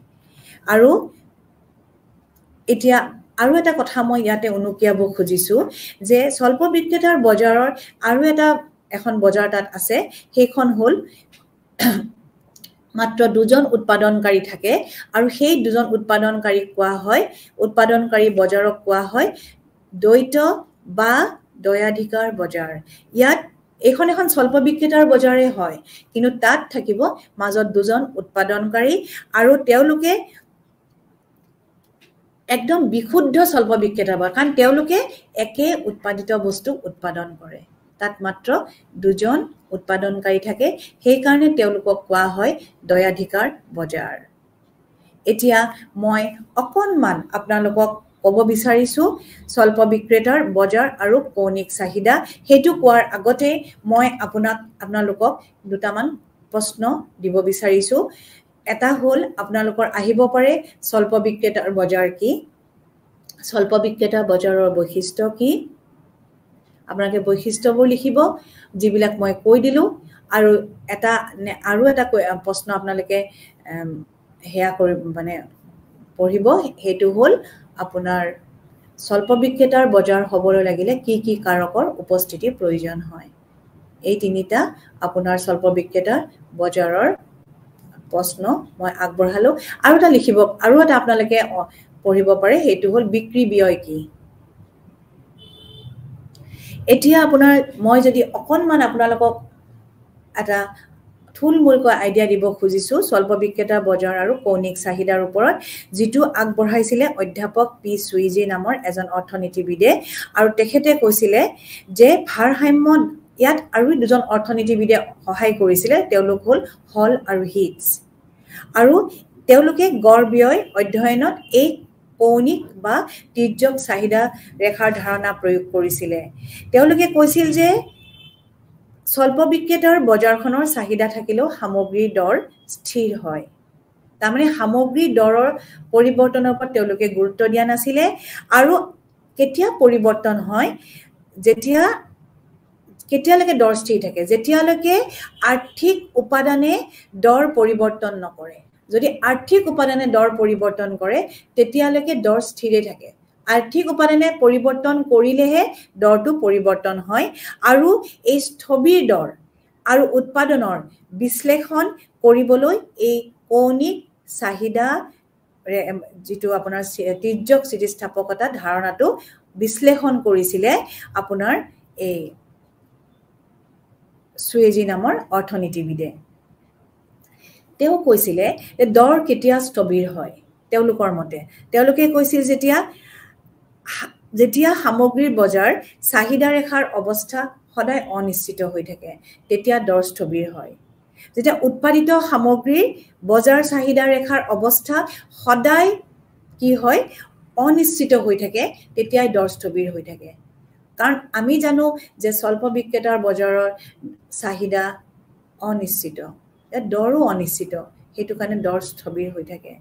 আৰু এতিয়া আৰু এটা কথা মই ইয়াতে উনুকিয়াব খুজিছোঁ যে স্বল্প বিক্ৰেতাৰ বজাৰৰ আৰু এটা এখন বজাৰ তাত আছে সেইখন হ'ল মাত্ৰ দুজন উৎপাদনকাৰী থাকে আৰু সেই দুজন উৎপাদনকাৰীক কোৱা হয় উৎপাদনকাৰী বজাৰক কোৱা হয় দ্বৈত বা দয়াধিকাৰ বজাৰ। ইয়াত এইখন এখন স্বল্প বিক্ৰেতাৰ বজাৰে হয় কিন্তু তাত থাকিব মাজত দুজন উৎপাদনকাৰী আৰু তেওঁলোকে একদম বিশুদ্ধ স্বল্প বিক্ৰেতা বজাৰ কাৰণ তেওঁলোকে একে উৎপাদিত বস্তু উৎপাদন কৰে। তাত মাত্ৰ দুজন উৎপাদনকাৰী থাকে। সেইকাৰণে তেওঁলোকক কোৱা হয় দয়াধিকাৰ বজাৰ। এতিয়া মই অকণমান আপোনালোকক ক'ব বিচাৰিছোঁ স্বল্প বিক্ৰেতাৰ বজাৰ আৰু কৌণিক চাহিদা। সেইটো কোৱাৰ আগতে মই আপোনাক আপোনালোকক দুটামান প্ৰশ্ন দিব বিচাৰিছোঁ। এটা হ'ল আপোনালোকৰ আহিব পাৰে স্বল্প বিক্ৰেতাৰ বজাৰ কি? স্বল্প বিক্ৰেতা বজাৰৰ বৈশিষ্ট্য কি? আপোনালোকে বৈশিষ্ট্যবোৰ লিখিব যিবিলাক মই কৈ দিলোঁ। আৰু এটা আৰু এটা প্ৰশ্ন আপোনালোকে সেয়া কৰি মানে পঢ়িব। সেইটো হ'ল আপোনাৰ স্বল্প বিক্ৰেতাৰ বজাৰ হ'বলৈ লাগিলে কি কি কাৰকৰ উপস্থিতিৰ প্ৰয়োজন হয়। এই তিনিটা আপোনাৰ স্বল্প বিক্ৰেতাৰ বজাৰৰ প্ৰশ্ন মই আগবঢ়ালোঁ। আৰু এটা লিখিব আৰু এটা আপোনালোকে পঢ়িব পাৰে। সেইটো হ'ল বিক্ৰী ব্যয় কি? এতিয়া আপোনাৰ মই যদি অকণমান আপোনালোকক এটা থুলমূলকৈ আইডিয়া দিব খুজিছোঁ স্বল্প বিক্ৰেতা বজাৰ আৰু কৌণিক চাহিদাৰ ওপৰত যিটো আগবঢ়াইছিলে অধ্যাপক পি চুইজি নামৰ এজন অৰ্থনীতিবিদে। আৰু তেখেতে কৈছিলে যে ভাৰসাম্য ইয়াত আৰু দুজন অৰ্থনীতিবিদে সহায় কৰিছিলে তেওঁলোক হ'ল হল আৰু হিটছ আৰু তেওঁলোকে গড় ব্যয় অধ্যয়নত এই কৌণিক বা তিৰ্যক চাহিদা ৰেখাৰ ধাৰণা প্ৰয়োগ কৰিছিলে। তেওঁলোকে কৈছিল যে স্বল্প বিক্ৰেতাৰ বজাৰখনৰ চাহিদা থাকিলেও সামগ্ৰীৰ দৰ স্থিৰ হয়। তাৰমানে সামগ্ৰীৰ দৰৰ পৰিৱৰ্তনৰ ওপৰত তেওঁলোকে গুৰুত্ব দিয়া নাছিলে আৰু কেতিয়া পৰিৱৰ্তন হয় যেতিয়া কেতিয়ালৈকে দৰ স্থিৰ থাকে যেতিয়ালৈকে আৰ্থিক উপাদানে দৰ পৰিৱৰ্তন নকৰে। যদি আৰ্থিক উপাদানে দৰ পৰিৱৰ্তন কৰে তেতিয়ালৈকে দৰ স্থিৰে থাকে। আৰ্থিক উপাদানে পৰিৱৰ্তন কৰিলেহে দৰটো পৰিৱৰ্তন হয় আৰু এই স্থবিৰ দৰ আৰু উৎপাদনৰ বিশ্লেষণ কৰিবলৈ এই কৌণিক চাহিদা যিটো আপোনাৰ তিৰ্যক স্থিতিস্থাপকতা ধাৰণাটো বিশ্লেষণ কৰিছিলে আপোনাৰ এই চুৱেজি নামৰ অৰ্থনীতিবিদে। তেওঁ কৈছিলে যে দৰ কেতিয়া স্থবিৰ হয় তেওঁলোকৰ মতে। তেওঁলোকে কৈছিল যেতিয়া যেতিয়া সামগ্ৰীৰ বজাৰ চাহিদা ৰেখাৰ অৱস্থা সদায় অনিশ্চিত হৈ থাকে তেতিয়া দৰ স্থবিৰ হয়। যেতিয়া উৎপাদিত সামগ্ৰীৰ বজাৰ চাহিদা ৰেখাৰ অৱস্থা সদায় কি হয় অনিশ্চিত হৈ থাকে তেতিয়াই দৰ স্থবিৰ হৈ থাকে। কাৰণ আমি জানো যে স্বল্প বিক্ৰেতাৰ বজাৰৰ চাহিদা অনিশ্চিত। দৰো অনিশ্চিত। সেইটো কাৰণে দৰ স্থবিৰ হৈ থাকে।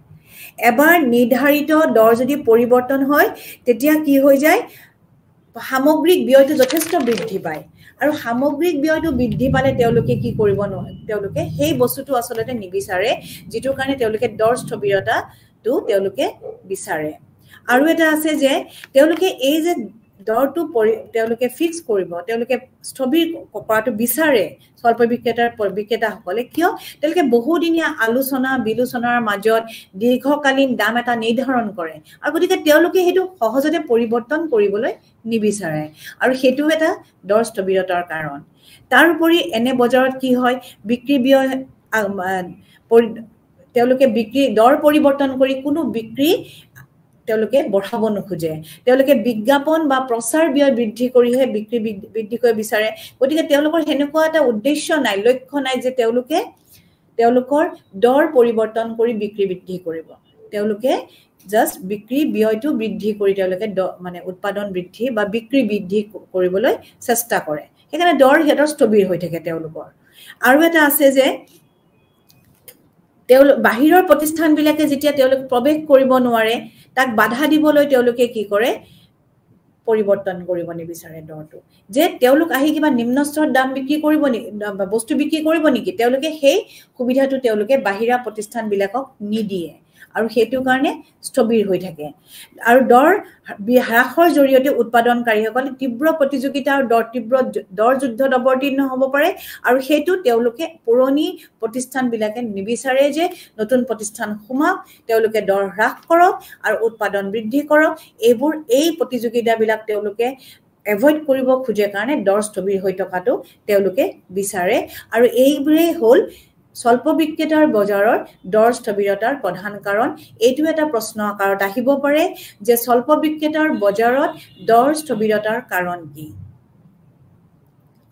এবাৰ নিৰ্ধাৰিত দৰ যদি পৰিৱৰ্তন হয় তেতিয়া কি হৈ যায়? সামগ্ৰিক ব্যয়টো যথেষ্ট বৃদ্ধি পায়। আৰু সামগ্ৰিক ব্যয়টো বৃদ্ধি পালে তেওঁলোকে কি কৰিব নোৱাৰে তেওঁলোকে সেই বস্তুটো আচলতে নিবিচাৰে যিটোৰ কাৰণে তেওঁলোকে দৰ স্থবিৰতাটো তেওঁলোকে বিচাৰে। আৰু এটা আছে যে তেওঁলোকে এই যে দৰটো পৰি তেওঁলোকে ফিক্স কৰিব তেওঁলোকে স্থবিৰ কৰাটো বিচাৰে স্বল্প বিক্ৰেতাৰ বিক্ৰেতাসকলে। কিয়? তেওঁলোকে বহুদিনীয়া আলোচনা বিলোচনাৰ মাজত দীৰ্ঘকালীন দাম এটা নিৰ্ধাৰণ কৰে। আৰু গতিকে তেওঁলোকে সেইটো সহজতে পৰিৱৰ্তন কৰিবলৈ নিবিচাৰে। আৰু সেইটো এটা দৰ স্থবিৰতাৰ কাৰণ। তাৰোপৰি এনে বজাৰত কি হয়? বিক্ৰী ব্যয় তেওঁলোকে বিক্ৰী দৰ পৰিৱৰ্তন কৰি কোনো বিক্ৰী তেওঁলোকে বঢ়াব নোখোজে। তেওঁলোকে বিজ্ঞাপন বা প্ৰচাৰ ব্যয় বৃদ্ধি কৰিহে বিক্ৰী বৃদ্ধি কৰিব বিচাৰে। গতিকে তেওঁলোকৰ সেনেকুৱা এটা উদ্দেশ্য নাই লক্ষ্য নাই যে তেওঁলোকে তেওঁলোকৰ দৰ পৰিৱৰ্তন কৰি বিক্ৰী বৃদ্ধি কৰিব। তেওঁলোকে জাষ্ট বিক্ৰী ব্যয়টো বৃদ্ধি কৰি তেওঁলোকে দ মানে উৎপাদন বৃদ্ধি বা বিক্ৰী বৃদ্ধি কৰিবলৈ চেষ্টা কৰে। সেইকাৰণে দৰ সিহঁতৰ স্থবিৰ হৈ থাকে তেওঁলোকৰ। আৰু এটা আছে যে তেওঁলোক বাহিৰৰ প্ৰতিষ্ঠানবিলাকে যেতিয়া তেওঁলোক প্ৰৱেশ কৰিব নোৱাৰে তাক বাধা দিবলৈ তেওঁলোকে কি কৰে? পৰিৱৰ্তন কৰিব নিবিচাৰে দৰটো। যে তেওঁলোক আহি কিবা নিম্ন স্তৰত দাম বিক্ৰী কৰিব নেকি বস্তু বিক্ৰী কৰিব নেকি? তেওঁলোকে সেই সুবিধাটো তেওঁলোকে বাহিৰা প্ৰতিষ্ঠানবিলাকক নিদিয়ে। আৰু সেইটো কাৰণে স্থবিৰ হৈ থাকে। আৰু দৰ হ্ৰাসৰ জৰিয়তে উৎপাদনকাৰীসকলে তীব্ৰ প্ৰতিযোগিতা আৰু দৰ তীব্ৰ দৰ যুদ্ধত অৱতীৰ্ণ হ'ব পাৰে আৰু সেইটো তেওঁলোকে পুৰণি প্ৰতিষ্ঠানবিলাকে নিবিচাৰে যে নতুন প্ৰতিষ্ঠান সোমাওক তেওঁলোকে দৰ হ্ৰাস কৰক আৰু উৎপাদন বৃদ্ধি কৰক। এইবোৰ এই প্ৰতিযোগিতাবিলাক তেওঁলোকে এভইড কৰিব খোজে কাৰণে দৰ স্থবিৰ হৈ থকাটো তেওঁলোকে বিচাৰে। আৰু এইবোৰেই হ'ল স্বল্প বিক্ৰেতাৰ বজাৰৰ দৰ স্থবিৰতাৰ প্ৰধান কাৰণ। এইটো এটা প্ৰশ্ন আকাৰত আহিব পাৰে যে স্বল্প বিক্ৰেতাৰ বজাৰত দৰ স্থবিৰতাৰ কাৰণ কি।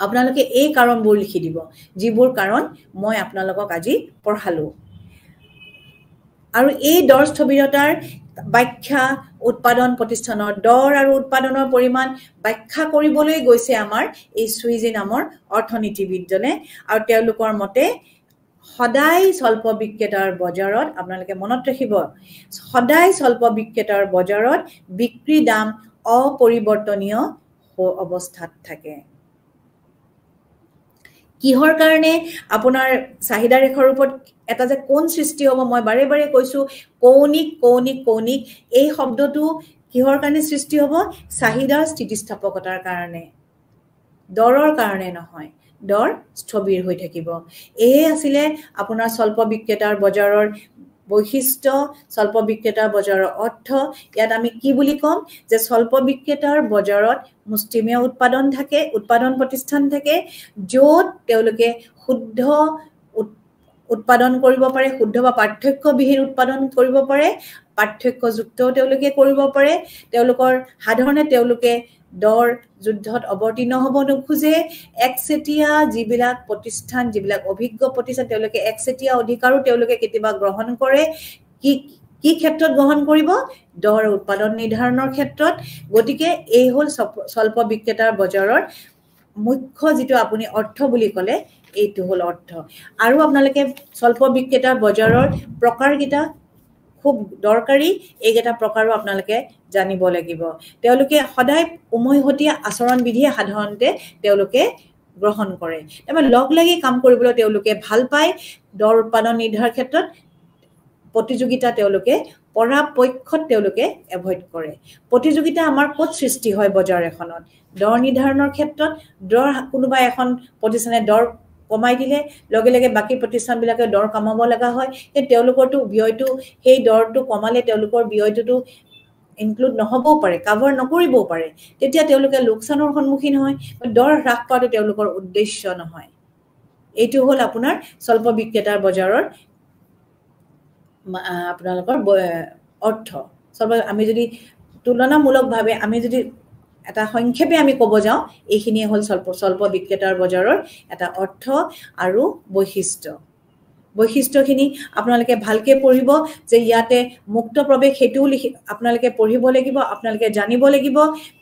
আপোনালোকে এই কাৰণবোৰ লিখি দিব যিবোৰ কাৰণ মই আপোনালোকক আজি পঢ়ালো। আৰু এই দৰ স্থবিৰতাৰ ব্যাখ্যা উৎপাদন প্ৰতিষ্ঠানৰ দৰ আৰু উৎপাদনৰ পৰিমাণ ব্যাখ্যা কৰিবলৈ গৈছে আমাৰ এই চুইজি নামৰ অৰ্থনীতিবিদজনে। আৰু তেওঁলোকৰ মতে সদায় স্বল্প বিক্ৰেতাৰ বজাৰত আপোনালোকে মনত ৰাখিব সদায় স্বল্প বিক্ৰেতাৰ বজাৰত বিক্ৰী দাম অপৰিৱৰ্তনীয় অৱস্থাত থাকে। কিহৰ কাৰণে? আপোনাৰ চাহিদা ৰেখাৰ ওপৰত এটা যে কোন সৃষ্টি হ'ব মই বাৰে বাৰে কৈছো কৌণিক কৌণিক কৌণিক এই শব্দটো কিহৰ কাৰণে সৃষ্টি হ'ব? চাহিদাৰ স্থিতিস্থাপকতাৰ কাৰণে। দৰৰ কাৰণে নহয়। দৰ স্থবিৰ হৈ থাকিব। এয়ে আছিলে আপোনাৰ স্বল্প বিক্ৰেতাৰ বজাৰৰ বৈশিষ্ট্য স্বল্প বিক্ৰেতাৰ বজাৰৰ অৰ্থ। ইয়াত আমি কি বুলি ক'ম? যে স্বল্প বিক্ৰেতাৰ বজাৰত মুষ্টিমীয় উৎপাদন থাকে উৎপাদন প্ৰতিষ্ঠান থাকে য'ত তেওঁলোকে শুদ্ধ উৎপাদন কৰিব পাৰে শুদ্ধ বা পাৰ্থক্যবিহীন উৎপাদন কৰিব পাৰে পাৰ্থক্যযুক্তও তেওঁলোকে কৰিব পাৰে। তেওঁলোকৰ সাধাৰণতে তেওঁলোকে দৰ যুদ্ধত অৱতীৰ্ণ হ'ব নোখোজে। একচেটীয়া যিবিলাক প্ৰতিষ্ঠান যিবিলাক অভিজ্ঞ প্ৰতিষ্ঠান তেওঁলোকে একচেটীয়া অধিকাৰো তেওঁলোকে কেতিয়াবা গ্ৰহণ কৰে। কি কি ক্ষেত্ৰত গ্ৰহণ কৰিব? দৰ উৎপাদন নিৰ্ধাৰণৰ ক্ষেত্ৰত। গতিকে এই হ'ল স্বল্প বিক্ৰেতাৰ বজাৰৰ মুখ্য যিটো আপুনি অৰ্থ বুলি ক'লে এইটো হ'ল অৰ্থ। আৰু আপোনালোকে স্বল্প বিক্ৰেতাৰ বজাৰৰ প্ৰকাৰকেইটা খুব দৰকাৰী। এইকেইটা প্ৰকাৰো আপোনালোকে জানিব লাগিব। তেওঁলোকে সদায় উমৈহতীয়া আচৰণবিধিয়ে সাধাৰণতে তেওঁলোকে গ্ৰহণ কৰে। তাৰমানে লগ লাগি কাম কৰিবলৈ তেওঁলোকে ভাল পায়। দৰ উৎপাদন নিৰ্ধাৰৰ ক্ষেত্ৰত প্ৰতিযোগিতা তেওঁলোকে পৰাপক্ষত তেওঁলোকে এভইড কৰে। প্ৰতিযোগিতা আমাৰ ক'ত সৃষ্টি হয় বজাৰ এখনত? দৰ নিৰ্ধাৰণৰ ক্ষেত্ৰত দৰ কোনোবা এখন প্ৰতিষ্ঠানে দৰ কমাই দিলে লগে লগে বাকী প্ৰতিষ্ঠানবিলাকে দৰ কমাব লগা হয়। সেই তেওঁলোকৰতো ব্যয়টো সেই দৰটো কমালে তেওঁলোকৰ ব্যয়টোতো ইনক্লুড নহ'বও পাৰে কাভাৰ নকৰিবও পাৰে তেতিয়া তেওঁলোকে লোকচানৰ সন্মুখীন হয় দৰ হ্ৰাস কৰাটো তেওঁলোকৰ উদ্দেশ্য নহয়। এইটো হ'ল আপোনাৰ স্বল্প বিক্ৰেতাৰ বজাৰৰ আপোনালোকৰ অৰ্থ। স্বল্প আমি যদি তুলনামূলকভাৱে আমি যদি এটা সংক্ষেপে আমি ক'ব যাওঁ এইখিনিয়ে হ'ল স্বল্প স্বল্প বিক্ৰেতাৰ বজাৰৰ এটা অৰ্থ আৰু বৈশিষ্ট্য। বৈশিষ্ট্যখিনি আপোনালোকে ভালকৈ পঢ়িব যে ইয়াতে মুক্ত প্ৰৱেশ সেইটোও লিখি আপোনালোকে পঢ়িব লাগিব আপোনালোকে জানিব লাগিব।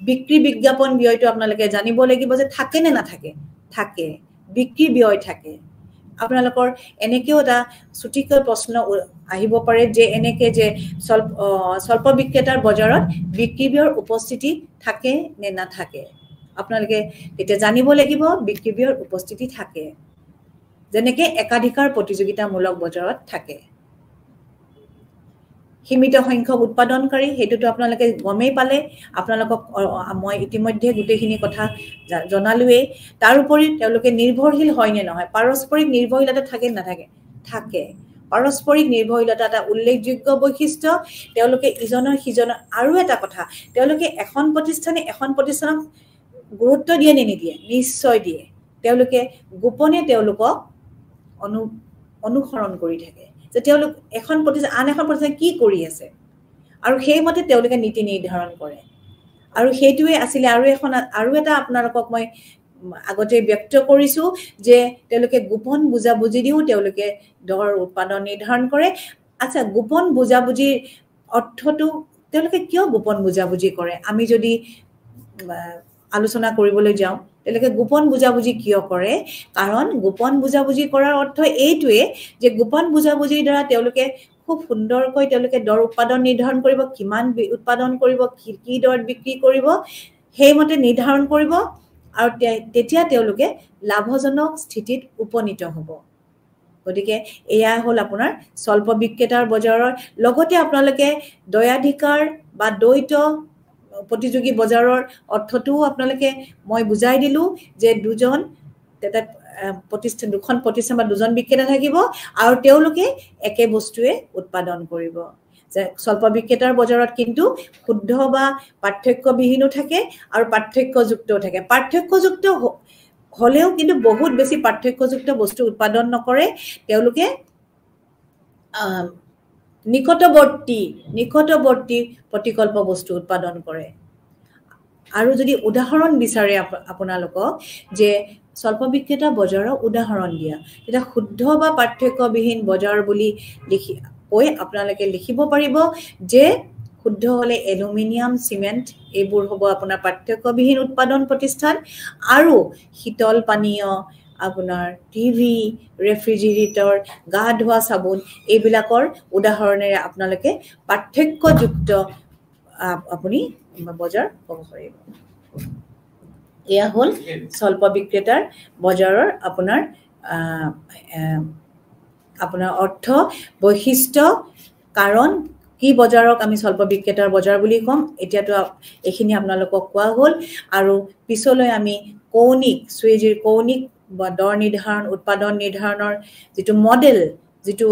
বিক্ৰী বিজ্ঞাপন ব্যয়টো আপোনালোকে জানিব লাগিব যে থাকে নে নাথাকে। থাকে বিক্ৰী ব্যয় থাকে। আপোনালোকৰ এনেকেও এটা চুটিকৈ প্ৰশ্ন আহিব পাৰে যে এনেকে যে স্বল্প স্বল্প বিক্ৰেতাৰ বজাৰত বিক্ৰী ব্যয়ৰ উপস্থিতি থাকে নে নাথাকে। আপোনালোকে তেতিয়া জানিব লাগিব বিক্ৰী ব্যয়ৰ উপস্থিতি থাকে। যেনেকে একাধিকাৰ প্ৰতিযোগিতামূলক বজাৰত থাকে। সীমিত সংখ্যক উৎপাদনকাৰী সেইটোতো আপোনালোকে গমেই পালে। আপোনালোকক মই ইতিমধ্যে গোটেইখিনি কথা জনালোৱেই। তাৰোপৰি তেওঁলোকে নিৰ্ভৰশীল হয় নে নহয়? পাৰস্পৰিক নিৰ্ভৰশীলতা থাকে নাথাকে? থাকে। পাৰস্পৰিক নিৰ্ভৰশীলতা এটা উল্লেখযোগ্য বৈশিষ্ট্য। তেওঁলোকে ইজনৰ সিজনৰ আৰু এটা কথা তেওঁলোকে এখন প্ৰতিষ্ঠানে এখন প্ৰতিষ্ঠানক গুৰুত্ব দিয়ে নে নিদিয়ে? নিশ্চয় দিয়ে। তেওঁলোকে গোপনে তেওঁলোকক অনু অনুসৰণ কৰি থাকে। যে তেওঁলোক এখন প্ৰতিষ্ঠান আন এখন প্ৰতিষ্ঠান কি কৰি আছে? আৰু সেইমতে তেওঁলোকে নীতি নিৰ্ধাৰণ কৰে। আৰু সেইটোৱে আছিলে আৰু এখন আৰু এটা আপোনালোকক মই আগতে ব্যক্ত কৰিছোঁ যে তেওঁলোকে গোপন বুজাবুজি দিও তেওঁলোকে দৰ উৎপাদন নিৰ্ধাৰণ কৰে। আচ্ছা গোপন বুজাবুজিৰ অৰ্থটো তেওঁলোকে কিয় গোপন বুজাবুজি কৰে? আমি যদি আলোচনা কৰিবলৈ যাওঁ। তেওঁলোকে গোপন বুজাবুজি কিয় কৰে? কাৰণ গোপন বুজাবুজি কৰাৰ অৰ্থ এইটোৱে যে গোপন বুজাবুজিৰ দ্বাৰা তেওঁলোকে খুব সুন্দৰকৈ তেওঁলোকে দৰ উৎপাদন নিৰ্ধাৰণ কৰিব কিমান উৎপাদন কৰিব কি কি দৰত বিক্ৰী কৰিব সেইমতে নিৰ্ধাৰণ কৰিব আৰু তেতিয়া তেওঁলোকে লাভজনক স্থিতিত উপনীত হ'ব। গতিকে এয়া হ'ল আপোনাৰ স্বল্প বিক্ৰেতাৰ বজাৰৰ। লগতে আপোনালোকে দয়াধিকাৰ বা দ্বৈত প্ৰতিযোগী বজাৰৰ অৰ্থটোও আপোনালোকে মই বুজাই দিলোঁ যে দুজন প্ৰতিষ্ঠান দুখন প্ৰতিষ্ঠান বা দুজন বিক্ৰেতা থাকিব আৰু তেওঁলোকে একে বস্তুৱে উৎপাদন কৰিব। যে স্বল্প বিক্ৰেতাৰ বজাৰত কিন্তু শুদ্ধ বা পাৰ্থক্যবিহীনো থাকে আৰু পাৰ্থক্যযুক্তও থাকে। পাৰ্থক্যযুক্ত হ'লেও কিন্তু বহুত বেছি পাৰ্থক্যযুক্ত বস্তু উৎপাদন নকৰে। তেওঁলোকে নিকটৱৰ্তী নিকটৱৰ্তী প্ৰতিকল্প বস্তু উৎপাদন কৰে। আৰু যদি উদাহৰণ বিচাৰে আপোনালোকক যে স্বল্প বিক্ৰেতা বজাৰৰ উদাহৰণ দিয়া তেতিয়া শুদ্ধ বা পাৰ্থক্যবিহীন বজাৰ বুলি লিখি কৈ আপোনালোকে লিখিব পাৰিব যে শুদ্ধ হ'লে এলুমিনিয়াম চিমেণ্ট এইবোৰ হ'ব আপোনাৰ পাৰ্থক্যবিহীন উৎপাদন প্ৰতিষ্ঠান আৰু শীতল পানীয় আপোনাৰ টিভি ৰেফ্ৰিজিৰেটৰ গা ধোৱা চাবোন এইবিলাকৰ উদাহৰণেৰে আপোনালোকে পাৰ্থক্যযুক্ত আপুনি বজাৰ ক'ব পাৰিব। এয়া হ'ল স্বল্প বিক্ৰেতাৰ বজাৰৰ আপোনাৰ আপোনাৰ অৰ্থ বৈশিষ্ট্য কাৰণ কি বজাৰক আমি স্বল্প বিক্ৰেতাৰ বজাৰ বুলি ক'ম এতিয়াতো এইখিনি আপোনালোকক কোৱা হ'ল। আৰু পিছলৈ আমি কৌণিক চুৱেজিৰ কৌণিক বা দৰ নিৰ্ধাৰণ উৎপাদন নিৰ্ধাৰণৰ যিটো মডেল যিটো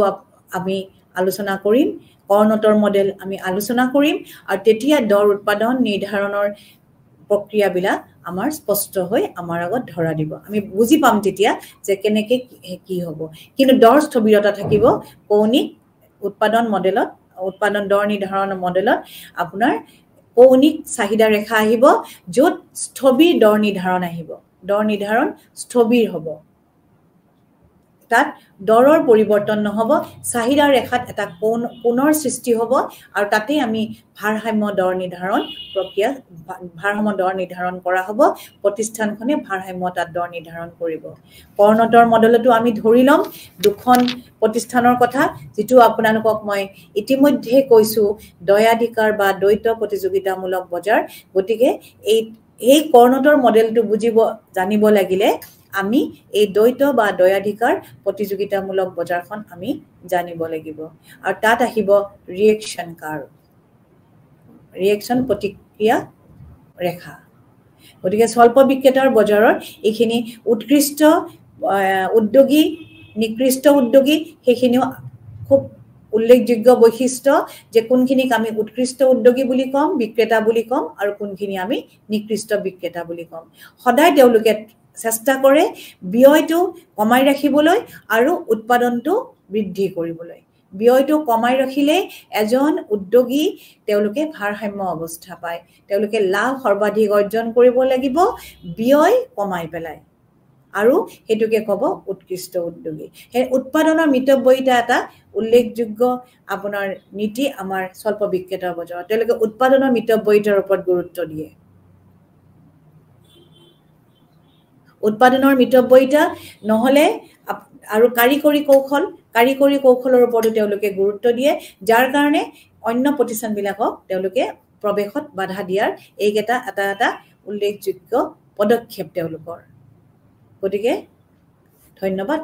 আমি আলোচনা কৰিম কৰ্ণতৰ মডেল আমি আলোচনা কৰিম আৰু তেতিয়া দৰ উৎপাদন নিৰ্ধাৰণৰ প্ৰক্ৰিয়াবিলাক আমাৰ স্পষ্ট হৈ আমাৰ আগত ধৰা দিব। আমি বুজি পাম তেতিয়া যে কেনেকৈ কি হ'ব। কিন্তু দৰ স্থবিৰতা থাকিব কৌণিক উৎপাদন মডেলত উৎপাদন দৰ নিৰ্ধাৰণ মডেলত আপোনাৰ কৌণিক চাহিদা ৰেখা আহিব য'ত স্থবিৰ দৰ নিৰ্ধাৰণ আহিব। দৰ নিৰ্ধাৰণ স্থবিৰ হ'ব। তাত দৰৰ পৰিৱৰ্তন নহ'ব চাহিদা ৰেখাত এটা কোণ কোণৰ সৃষ্টি হ'ব আৰু তাতেই আমি ভাৰসাম্য দৰ নিৰ্ধাৰণ প্ৰক্ৰিয়া ভাৰসাম্য দৰ নিৰ্ধাৰণ কৰা হ'ব প্ৰতিষ্ঠানখনে ভাৰসাম্য তাত দৰ নিৰ্ধাৰণ কৰিব। কৰ্ণতৰ মডেলতো আমি ধৰি ল'ম দুখন প্ৰতিষ্ঠানৰ কথা যিটো আপোনালোকক মই ইতিমধ্যে কৈছোঁ দয়াধিকাৰ বা দ্বৈত প্ৰতিযোগিতামূলক বজাৰ। গতিকে এই এই কৰ্ণতৰ মডেলটো বুজিব জানিব লাগিলে আমি এই দ্বৈত বা দয়াধিকাৰ প্ৰতিযোগিতামূলক বজাৰখন আমি জানিব লাগিব। আৰু তাত আহিব ৰিয়েকশ্যন কাৰ। ৰিয়েকশ্যন প্ৰতিক্ৰিয়া ৰেখা। গতিকে স্বল্প বিক্ৰেতাৰ বজাৰত এইখিনি উৎকৃষ্ট উদ্যোগী নিকৃষ্ট উদ্যোগী সেইখিনিও খুব উল্লেখযোগ্য বৈশিষ্ট্য যে কোনখিনিক আমি উৎকৃষ্ট উদ্যোগী বুলি ক'ম বিক্ৰেতা বুলি ক'ম আৰু কোনখিনি আমি নিকৃষ্ট বিক্ৰেতা বুলি ক'ম। সদায় তেওঁলোকে চেষ্টা কৰে ব্যয়টো কমাই ৰাখিবলৈ আৰু উৎপাদনটো বৃদ্ধি কৰিবলৈ। ব্যয়টো কমাই ৰাখিলেই এজন উদ্যোগী তেওঁলোকে ভাৰসাম্য অৱস্থা পায়। তেওঁলোকে লাভ সৰ্বাধিক অৰ্জন কৰিব লাগিব ব্যয় কমাই পেলাই আৰু সেইটোকে ক'ব উৎকৃষ্ট উদ্যোগী। সেই উৎপাদনৰ মিতব্যয়িতা এটা উল্লেখযোগ্য আপোনাৰ নীতি আমাৰ স্বল্প বিক্ৰেতাৰ বজাৰত। তেওঁলোকে উৎপাদনৰ মিতব্যয়িতাৰ ওপৰত গুৰুত্ব দিয়ে। উৎপাদনৰ মিতব্যয়িতা নহ'লে আৰু কাৰিকৰী কৌশল কাৰিকৰী কৌশলৰ ওপৰতো তেওঁলোকে গুৰুত্ব দিয়ে যাৰ কাৰণে অন্য প্ৰতিষ্ঠানবিলাকক তেওঁলোকে প্ৰৱেশত বাধা দিয়াৰ এইকেইটা এটা এটা উল্লেখযোগ্য পদক্ষেপ তেওঁলোকৰ। গতিকে ধন্যবাদ।